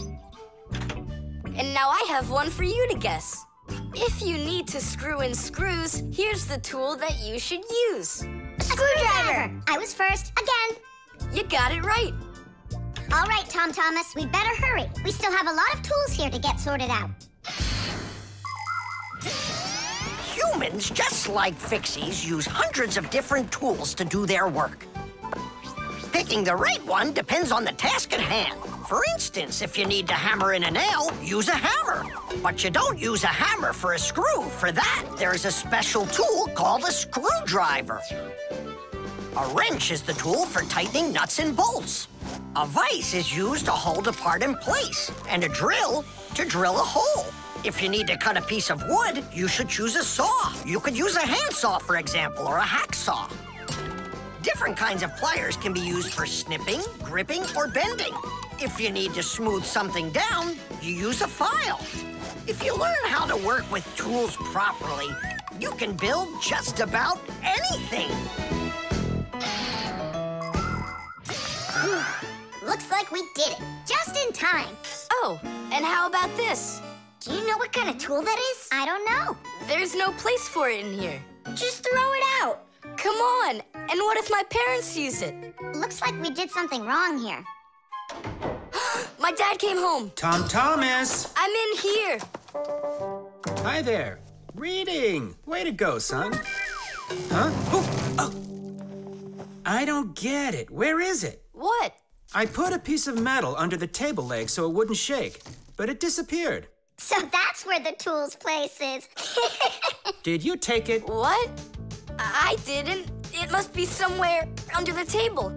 And now I have one for you to guess. If you need to screw in screws, here's the tool that you should use. A screwdriver! I was first, again. You got it right. All right, Tom Thomas, we better hurry. We still have a lot of tools here to get sorted out. Humans, just like Fixies, use hundreds of different tools to do their work. Picking the right one depends on the task at hand. For instance, if you need to hammer in a nail, use a hammer. But you don't use a hammer for a screw. For that, there's a special tool called a screwdriver. A wrench is the tool for tightening nuts and bolts. A vise is used to hold a part in place, and a drill to drill a hole. If you need to cut a piece of wood, you should choose a saw. You could use a handsaw, for example, or a hacksaw. Different kinds of pliers can be used for snipping, gripping, or bending. If you need to smooth something down, you use a file. If you learn how to work with tools properly, you can build just about anything. Looks like we did it, just in time. Oh, and how about this? Do you know what kind of tool that is? I don't know. There's no place for it in here. Just throw it out. Come on. And what if my parents use it? Looks like we did something wrong here. my dad came home. Tom Thomas. I'm in here. Hi there. Reading. Way to go, son. Huh? Oh, oh. I don't get it. Where is it? What? I put a piece of metal under the table leg so it wouldn't shake, but it disappeared. So that's where the tools place is. Did you take it? What? I didn't. It must be somewhere under the table.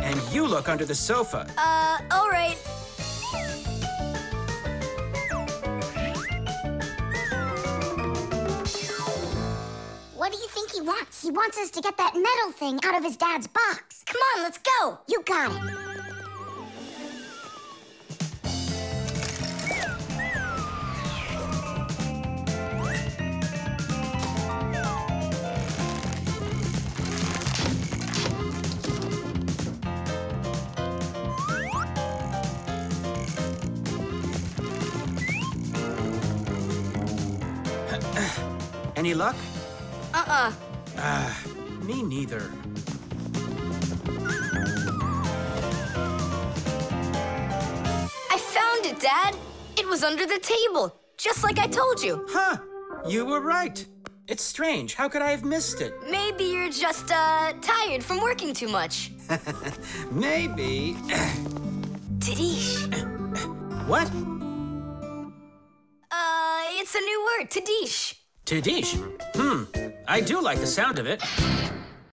and you look under the sofa. Uh, all right. What do you think he wants? He wants us to get that metal thing out of his dad's box. Come on, let's go. You got it. Any luck? Uh-uh. Ah, uh, me neither. I found it, Dad. It was under the table, just like I told you. Huh. You were right. It's strange. How could I have missed it? Maybe you're just, uh, tired from working too much. Maybe. Tadish. What? Uh, it's a new word, Tadish. Tadish? Hmm, I do like the sound of it.